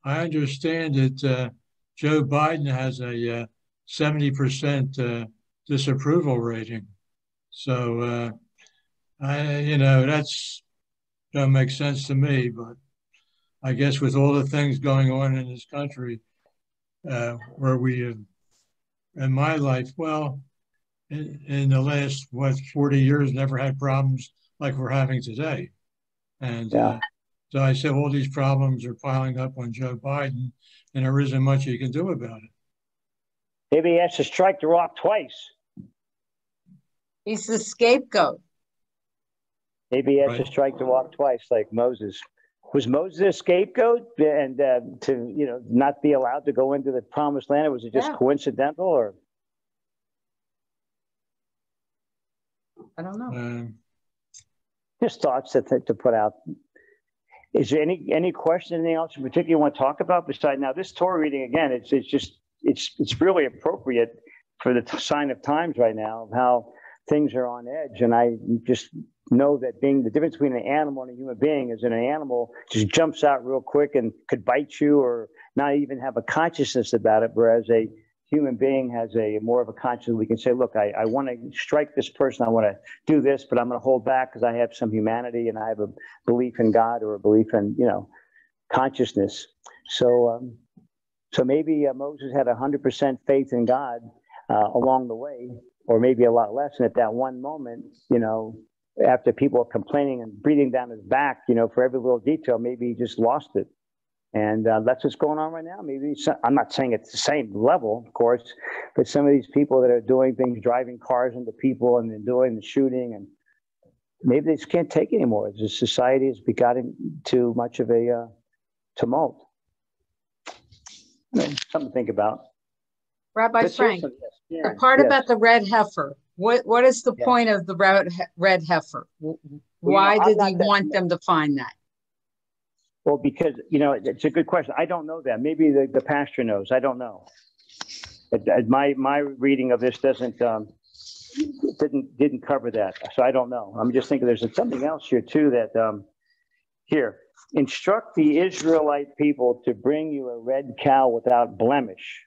I understand that uh, Joe Biden has a 70% uh, uh, disapproval rating. So, uh, I, you know, that's don't make sense to me, but I guess with all the things going on in this country, where we have in my life, well, in, in, the last, what, 40 years, never had problems like we're having today. And yeah. uh, so I said, all these problems are piling up on Joe Biden, and there isn't much he can do about it. Maybe he has to strike the rock twice. He's the scapegoat. Maybe he has right. to strike the rock twice, like Moses was Moses a scapegoat and uh, to you know not be allowed to go into the promised land? Or was it just yeah. coincidental or? I don't know. Um, just thoughts to, to put out. Is there any any question, anything else in particular you want to talk about? Besides now, this Torah reading again, it's it's just it's it's really appropriate for the sign of times right now of how things are on edge, and I just know that being the difference between an animal and a human being is that an animal just jumps out real quick and could bite you or not even have a consciousness about it, whereas a human being has a more of a consciousness. We can say, look, I, I want to strike this person. I want to do this, but I'm going to hold back because I have some humanity and I have a belief in God or a belief in, you know, consciousness. So, um, So maybe uh, Moses had 100% faith in God uh, along the way, or maybe a lot less. And at that one moment, you know, after people are complaining and breathing down his back, you know, for every little detail, maybe he just lost it. And uh, that's what's going on right now. Maybe some, I'm not saying it's the same level, of course, but some of these people that are doing things, driving cars into people and then doing the shooting, and maybe they just can't take anymore. The society has begotten too much of a uh, tumult. Something to think about. Rabbi Frank, yes. The part yes. about the red heifer. What what is the yes. point of the red red heifer? Why well, you did he want them to find that? Well, because you know it's a good question. I don't know that. Maybe the, the pastor knows. I don't know. But my my reading of this doesn't um, didn't didn't cover that, so I don't know. I'm just thinking there's something else here too that um, here instruct the Israelite people to bring you a red cow without blemish,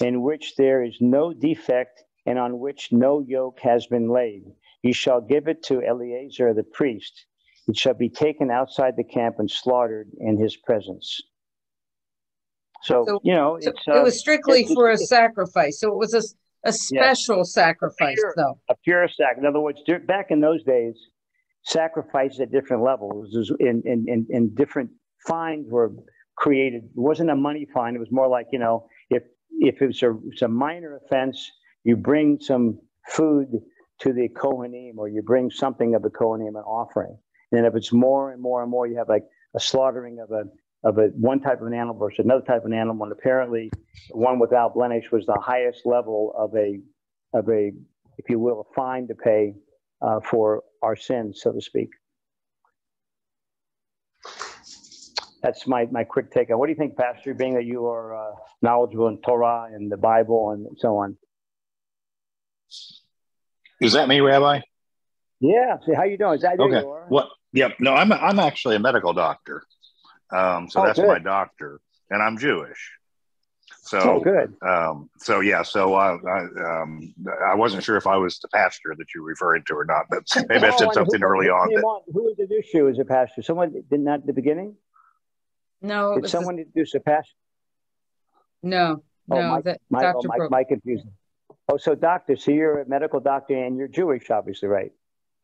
in which there is no defect and on which no yoke has been laid. You shall give it to Eleazar the priest it shall be taken outside the camp and slaughtered in his presence. So, so you know, so uh, it was strictly for a sacrifice. So it was a, a special yes. sacrifice, pure, though. A pure sacrifice. In other words, back in those days, sacrifices at different levels in, in, in, in different fines were created. It wasn't a money fine. It was more like, you know, if if it was a, it's a minor offense, you bring some food to the Kohanim or you bring something of the Kohanim, an offering. And if it's more and more and more, you have like a slaughtering of a of a one type of an animal versus another type of an animal. And apparently, one without blemish was the highest level of a of a, if you will, a fine to pay uh, for our sins, so to speak. That's my, my quick take on. What do you think, Pastor? Being that you are uh, knowledgeable in Torah and the Bible and so on. Is that me, Rabbi? Yeah. See, how you doing? Is that okay? What? Yep. No, I'm I'm actually a medical doctor. Um, so oh, that's good. my doctor, and I'm Jewish. So oh, good. Um, so yeah, so I, I, um, I wasn't sure if I was the pastor that you referred to or not, but maybe I said something who, early on. That, on. Who introduced you as a pastor? Someone did not at the beginning. No. Did someone introduce a pastor? No. Oh, no. My, that, my, Dr. Oh, my, my confusion. Oh, so doctor. So you're a medical doctor and you're Jewish, obviously, right?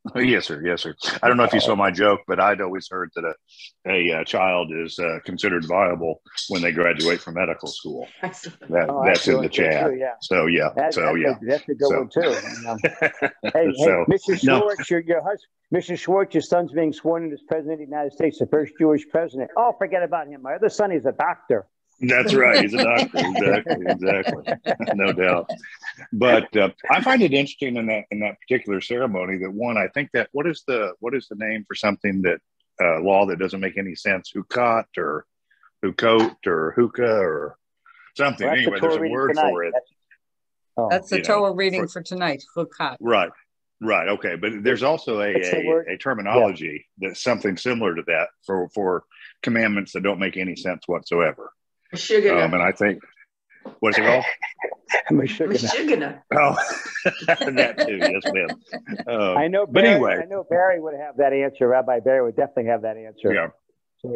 Yes, sir. Yes, sir. I don't know if you saw my joke, but I'd always heard that a, a, a child is uh, considered viable when they graduate from medical school. That, oh, that's in the chat. Too, yeah. So yeah. That, so that's yeah. A, that's a good so. one too. Um, hey, so, hey. Schwartz, no. your, your husband, Mr. Schwartz, your son's being sworn in as president of the United States, the first Jewish president. Oh, forget about him. My other son is a doctor. That's right. He's a doctor. exactly. Exactly. no doubt. But uh, I find it interesting in that in that particular ceremony that one, I think that what is the what is the name for something that uh, law that doesn't make any sense? Hukat or hukot or hookah or something. Well, anyway, the there's a word tonight. for it. That's, oh, that's the Torah know, reading for, for tonight. Hukat. Right. Right. Okay. But there's also a, a, a, terminology yeah. that's something similar to that for, for commandments that don't make any sense whatsoever. Sugar. Um, and I think, what's it called? Michigan. Oh, that too. Yes, ma'am. Um, I know. Barry, but anyway, I know Barry would have that answer. Rabbi Barry would definitely have that answer. Yeah.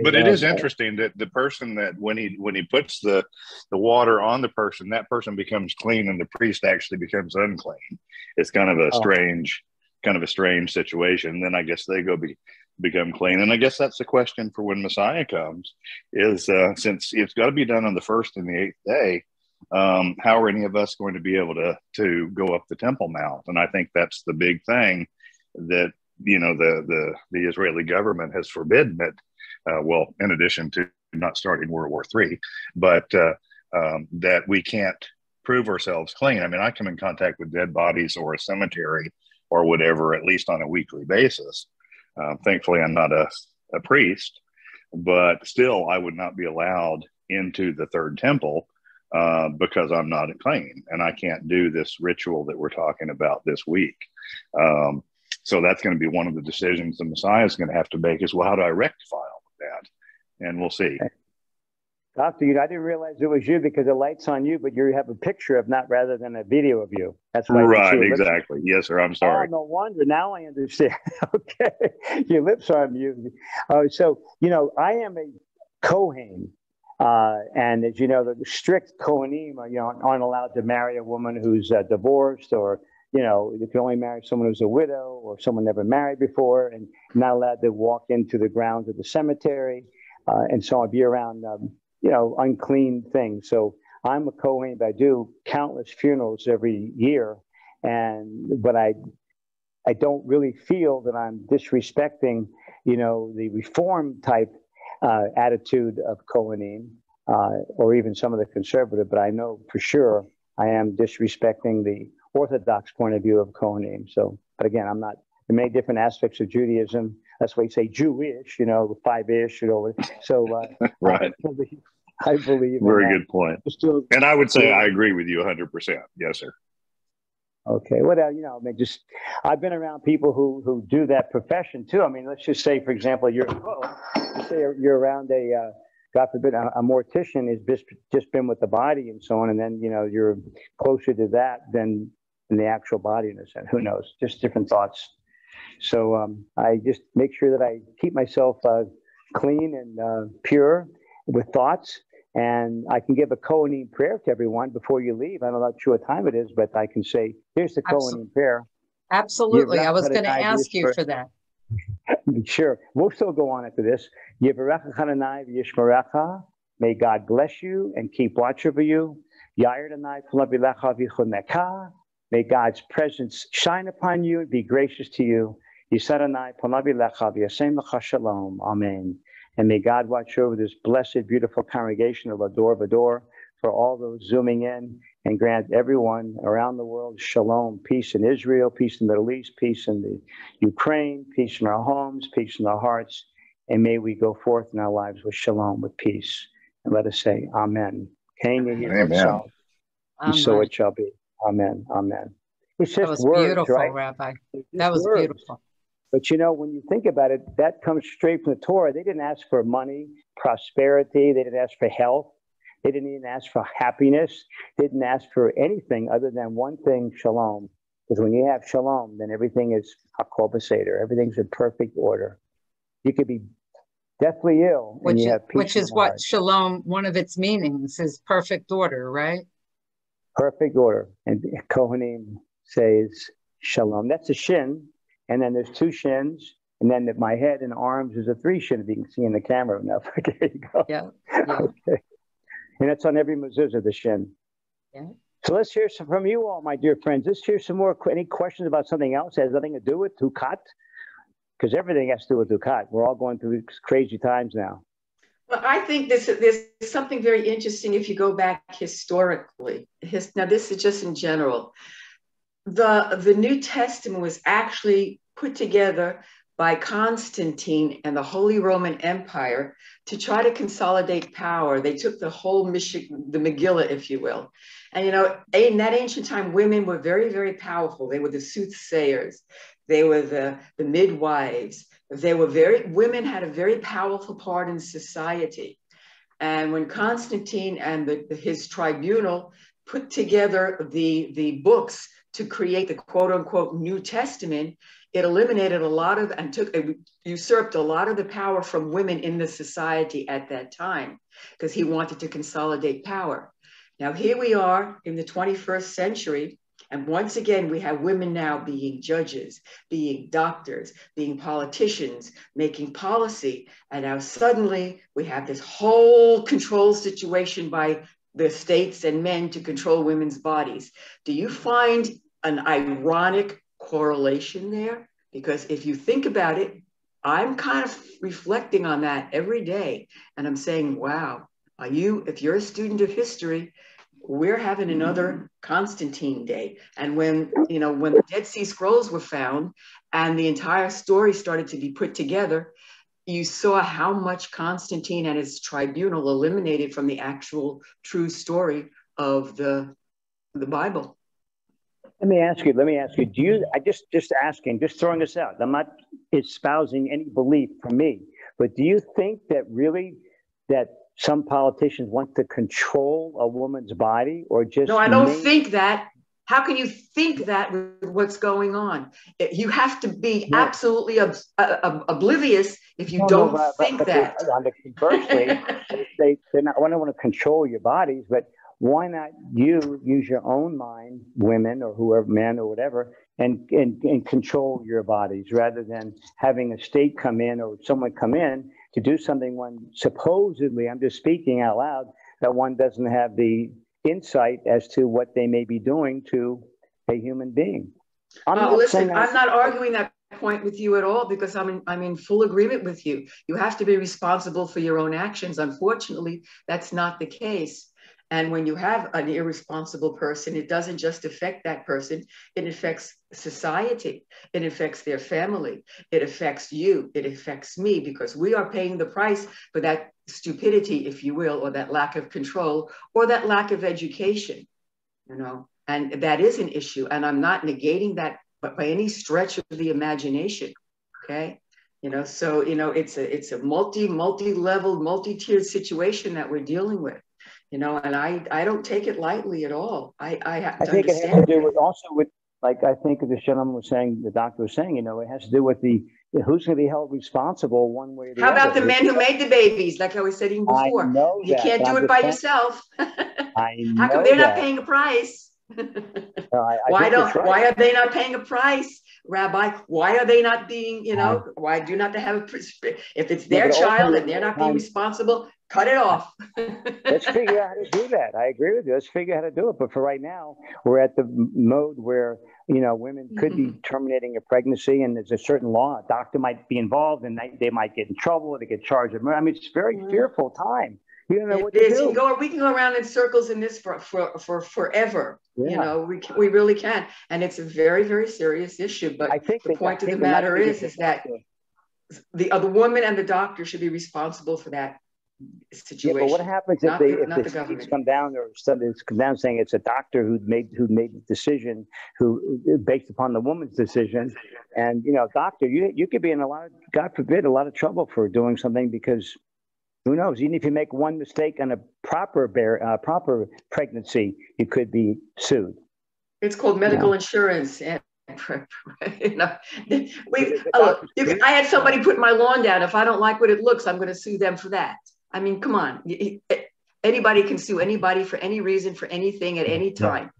but it is interesting that the person that when he when he puts the the water on the person, that person becomes clean, and the priest actually becomes unclean. It's kind of a oh. strange, kind of a strange situation. Then I guess they go be become clean. And I guess that's the question for when Messiah comes is uh, since it's got to be done on the first and the eighth day, um, how are any of us going to be able to to go up the Temple Mount? And I think that's the big thing that you know the the the Israeli government has forbidden it. Uh, well, in addition to not starting World War Three, but uh, um, that we can't prove ourselves clean. I mean, I come in contact with dead bodies or a cemetery or whatever, at least on a weekly basis. Uh, thankfully, I'm not a, a priest, but still, I would not be allowed into the third temple uh, because I'm not a clean and I can't do this ritual that we're talking about this week. Um, so that's going to be one of the decisions the Messiah is going to have to make is, well, how do I rectify all of that? And we'll see. Doctor, you, I didn't realize it was you because the light's on you, but you have a picture of not rather than a video of you. That's why. Right, exactly. Yes, sir. I'm sorry. Oh, no wonder. Now I understand. okay, your lips are muted. Uh, so you know, I am a Kohen, Uh, and as you know, the strict Kohanim are, you know, aren't allowed to marry a woman who's uh, divorced or, you know, you can only marry someone who's a widow or someone never married before and not allowed to walk into the grounds of the cemetery uh, and so on, be around, um, you know, unclean things. So I'm a Kohen, but I do countless funerals every year. And, but I, I don't really feel that I'm disrespecting, you know, the reform type uh, attitude of Kohanim, uh, or even some of the conservative, but I know for sure I am disrespecting the Orthodox point of view of Kohanim. So, but again, I'm not, there are many different aspects of Judaism. That's why you say Jewish, you know, five ish, you know. So, uh, right. I believe, I believe Very good point. Still, and I would say I agree with you 100%. Yes, sir. Okay, well, you know, I mean, just I've been around people who who do that profession too. I mean, let's just say, for example, you're say you're around a uh, God forbid a, a mortician has just just been with the body and so on, and then you know you're closer to that than than the actual body in a sense. Who knows? Just different thoughts. So um, I just make sure that I keep myself uh, clean and uh, pure with thoughts and I can give a Kohanim prayer to everyone before you leave. I'm not sure what time it is, but I can say, here's the Kohanim prayer. Absolutely. I was going to ask you for that. sure. We'll still go on after this. May God bless you and keep watch over you. May God's presence shine upon you and be gracious to you. Yisaranai panavilecha v'yasemecha shalom. Amen. And may God watch over this blessed, beautiful congregation of L'Dor Va-Dor for all those zooming in and grant everyone around the world shalom, peace in Israel, peace in the Middle East, peace in the Ukraine, peace in our homes, peace in our hearts. And may we go forth in our lives with shalom, with peace. And let us say, Amen. Amen. And so it shall be. Amen. Amen. It's just that was words, beautiful, right? Rabbi. That was words. beautiful. But you know, when you think about it, that comes straight from the Torah. They didn't ask for money, prosperity. They didn't ask for health. They didn't even ask for happiness. They didn't ask for anything other than one thing, shalom. Because when you have shalom, then everything is a Seder. Everything's in perfect order. You could be deathly ill which, is, which is what heart. shalom, one of its meanings is perfect order, right? Perfect order. And Kohanim says shalom. That's a shin and then there's two shins, and then my head and arms is a three shin. If you can see in the camera enough, there you go. Yeah. yeah. Okay. And that's on every mezuzah, the shin. Yeah. So let's hear some from you all, my dear friends. Let's hear some more. Any questions about something else that has nothing to do with Hukat? Because everything has to do with Hukat. We're all going through crazy times now. Well, I think this there's something very interesting if you go back historically. His, now, this is just in general the, the New Testament was actually put together by Constantine and the Holy Roman Empire to try to consolidate power. They took the whole mission, the Megillah, if you will. And you know, in that ancient time, women were very, very powerful. They were the soothsayers, they were the, the midwives. They were very, women had a very powerful part in society. And when Constantine and the, his tribunal put together the, the books to create the quote unquote New Testament, it eliminated a lot of and took usurped a lot of the power from women in the society at that time because he wanted to consolidate power. Now, here we are in the 21st century. And once again, we have women now being judges, being doctors, being politicians, making policy. And now suddenly we have this whole control situation by the states and men to control women's bodies. Do you find an ironic correlation there? Because if you think about it, I'm kind of reflecting on that every day. And I'm saying, wow, are you, if you're a student of history, we're having another mm-hmm. Constantine Day. And when, you know, when the Dead Sea Scrolls were found and the entire story started to be put together, you saw how much Constantine and his tribunal eliminated from the actual true story of the, the Bible. Let me ask you, let me ask you, do you, I just, just asking, just throwing this out, I'm not espousing any belief from me, but do you think that really that some politicians want to control a woman's body or just? No, I don't think that. How can you think that with what's going on? You have to be yeah. absolutely ob- uh, oblivious if you no, don't no, but, think but, that. conversely, they, they not, I don't want to control your bodies, but why not you use your own mind, women or whoever, men or whatever, and, and, and control your bodies rather than having a state come in or someone come in to do something when supposedly, I'm just speaking out loud, that one doesn't have the insight as to what they may be doing to a human being. I'm uh, listen, I'm not arguing that point with you at all because I'm in, I'm in full agreement with you. You have to be responsible for your own actions. Unfortunately, that's not the case. And when you have an irresponsible person, it doesn't just affect that person, it affects society, it affects their family, it affects you, it affects me, because we are paying the price for that stupidity, if you will, or that lack of control, or that lack of education, you know. And that is an issue. And I'm not negating that but by any stretch of the imagination. Okay. You know, so you know, it's a it's a multi, multi-level, multi-tiered situation that we're dealing with you know, and I, I don't take it lightly at all. I, I have I think it has to do with also with, like I think this gentleman was saying, the doctor was saying, you know, it has to do with the who's going to be held responsible one way or the How other. about the men who made the babies? Like I was saying before, I know you that, can't do it by yourself. I know How come they're that. not paying a price? no, I, I why don't? Right. Why are they not paying a price? Rabbi, why are they not being, you know, uh, why do not they have a, if it's their child and they're not being responsible, cut it off. Let's figure out how to do that. I agree with you. Let's figure out how to do it. But for right now, we're at the mode where, you know, women could mm-hmm. be terminating a pregnancy and there's a certain law. A doctor might be involved and they, they might get in trouble. or They get charged. I mean, it's a very mm-hmm. fearful time. You don't know what to do. Go, we can go around in circles in this for, for, for forever. Yeah. You know, we, we really can. And it's a very, very serious issue. But I think the point of the matter is, is that the, uh, the woman and the doctor should be responsible for that situation. Yeah, but what happens if they the, if the, the come down or studies come down saying it's a doctor who made who made the decision who based upon the woman's decision, and you know, doctor, you you could be in a lot of God forbid a lot of trouble for doing something because who knows? Even if you make one mistake on a proper bear, uh, proper pregnancy, you could be sued. It's called medical insurance, and you know, we. Oh, you, I had somebody put my lawn down. If I don't like what it looks, I'm going to sue them for that. I mean, come on. Anybody can sue anybody for any reason, for anything, at any time.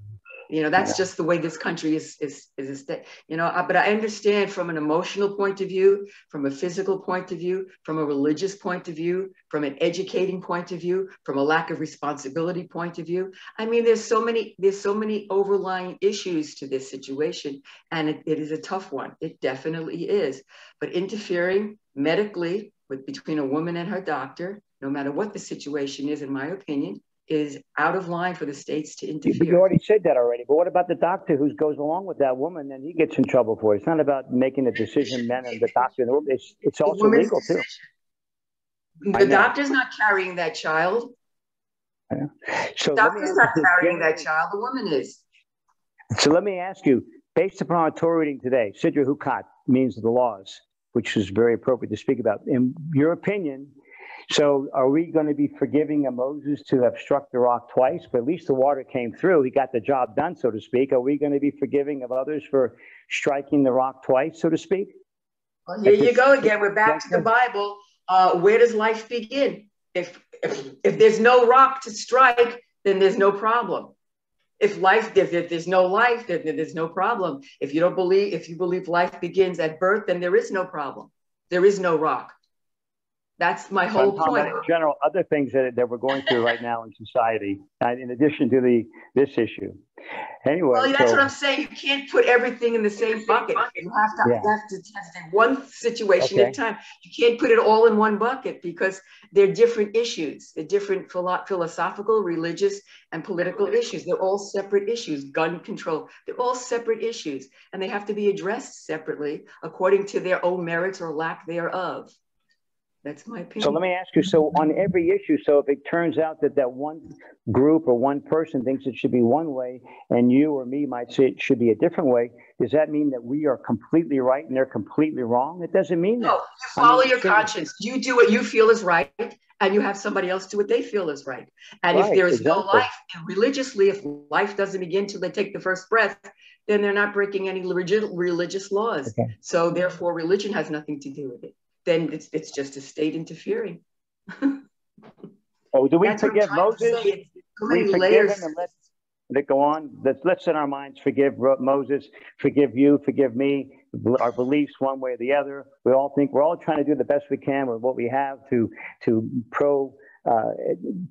You know, that's yeah. just the way this country is, is, is, you know, uh, but I understand from an emotional point of view, from a physical point of view, from a religious point of view, from an educating point of view, from a lack of responsibility point of view. I mean, there's so many, there's so many overlying issues to this situation and it, it is a tough one. It definitely is, but interfering medically with between a woman and her doctor, no matter what the situation is, in my opinion, is out of line for the states to interfere. You already said that already, but what about the doctor who goes along with that woman and he gets in trouble for it? It's not about making a decision, men and the doctor. It's, it's also legal decision. too. The doctor's not carrying that child. So the doctor's not carrying that child. The woman is. So let me ask you, based upon our Torah reading today, Sidra Hukat means the laws, which is very appropriate to speak about. In your opinion, so are we going to be forgiving a Moses to have struck the rock twice? But at least the water came through. He got the job done, so to speak. Are we going to be forgiving of others for striking the rock twice, so to speak? Well, here you go again. We're back to the Bible. Uh, where does life begin? If, if if there's no rock to strike, then there's no problem. If life, if, if there's no life, then there's no problem. If you don't believe, if you believe life begins at birth, then there is no problem. There is no rock. That's my whole point. In general, other things that, that we're going through right now in society, uh, in addition to the this issue. Anyway, well, that's so, what I'm saying. You can't put everything in the same bucket. You have to, yeah. you have to test one situation okay. at a time. You can't put it all in one bucket because they're different issues. They're different philo- philosophical, religious, and political issues. They're all separate issues. Gun control. They're all separate issues, and they have to be addressed separately according to their own merits or lack thereof. That's my opinion. So let me ask you, so on every issue, so if it turns out that that one group or one person thinks it should be one way and you or me might say it should be a different way, does that mean that we are completely right and they're completely wrong? It doesn't mean no, that. you follow I mean, your conscience. You do what you feel is right and you have somebody else do what they feel is right. And Right, if there is no life, and religiously, if life doesn't begin till they take the first breath, then they're not breaking any relig- religious laws. Okay. So therefore, religion has nothing to do with it. Then it's, it's just a state interfering. Oh, do we That's forgive Moses? say. We forgive him and let let it go on. Let's, let's in our minds forgive Moses, forgive you, forgive me, our beliefs one way or the other. We all think we're all trying to do the best we can with what we have to, to pro, uh,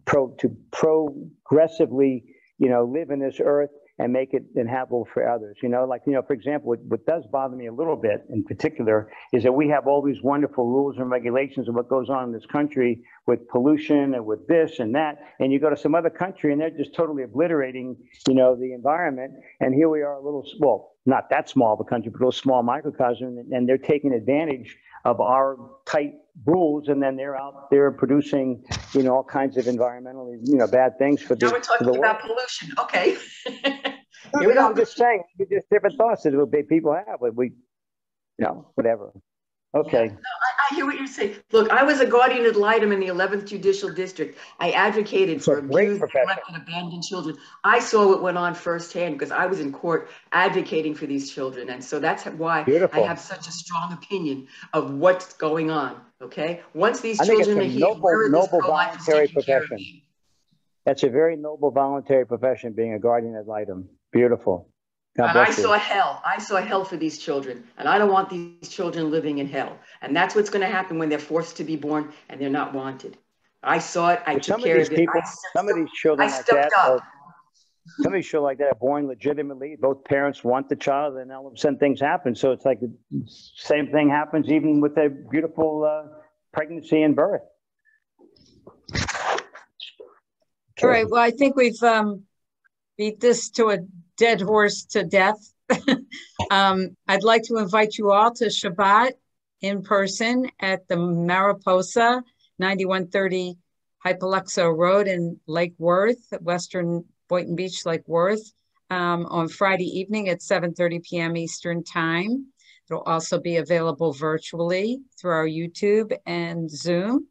pro, to progressively, you know, live in this earth and make it inhabitable for others. You know, like, you know, for example, what, what does bother me a little bit in particular is that we have all these wonderful rules and regulations of what goes on in this country with pollution and with this and that. And you go to some other country and they're just totally obliterating, you know, the environment. And here we are a little, well, not that small of a country, but a little small microcosm. And, and they're taking advantage of our tight rules. And then they're out there producing, you know, all kinds of environmentally, you know, bad things for the, Now we're for the talking world. about pollution. Okay. Here we go. I'm just saying, just different thoughts that people have, we, you know, whatever. Okay. I hear what you're saying. Look, I was a guardian ad litem in the 11th Judicial District. I advocated for abused, neglected, abandoned children. I saw what went on firsthand because I was in court advocating for these children. And so that's why Beautiful. I have such a strong opinion of what's going on. Okay. Once these I children are here, noble- where are these noble voluntary taking care of profession. That's a very noble voluntary profession, being a guardian ad litem. Beautiful. God And I you. saw hell. I saw hell for these children. And I don't want these children living in hell. And that's what's going to happen when they're forced to be born and they're not wanted. I saw it. I But took some of care these of it. people, I some of these children I like stepped that up. are, some of these children like that are born legitimately. Both parents want the child, and all of a sudden things happen. So it's like the same thing happens even with a beautiful uh, pregnancy and birth. All right, well, I think we've um, beat this to a dead horse to death. um, I'd like to invite you all to Shabbat in person at the Mariposa, 9130 Hypoluxo Road in Lake Worth, Western Boynton Beach, Lake Worth, um, on Friday evening at 7.30 p.m. Eastern Time. It'll also be available virtually through our YouTube and Zoom.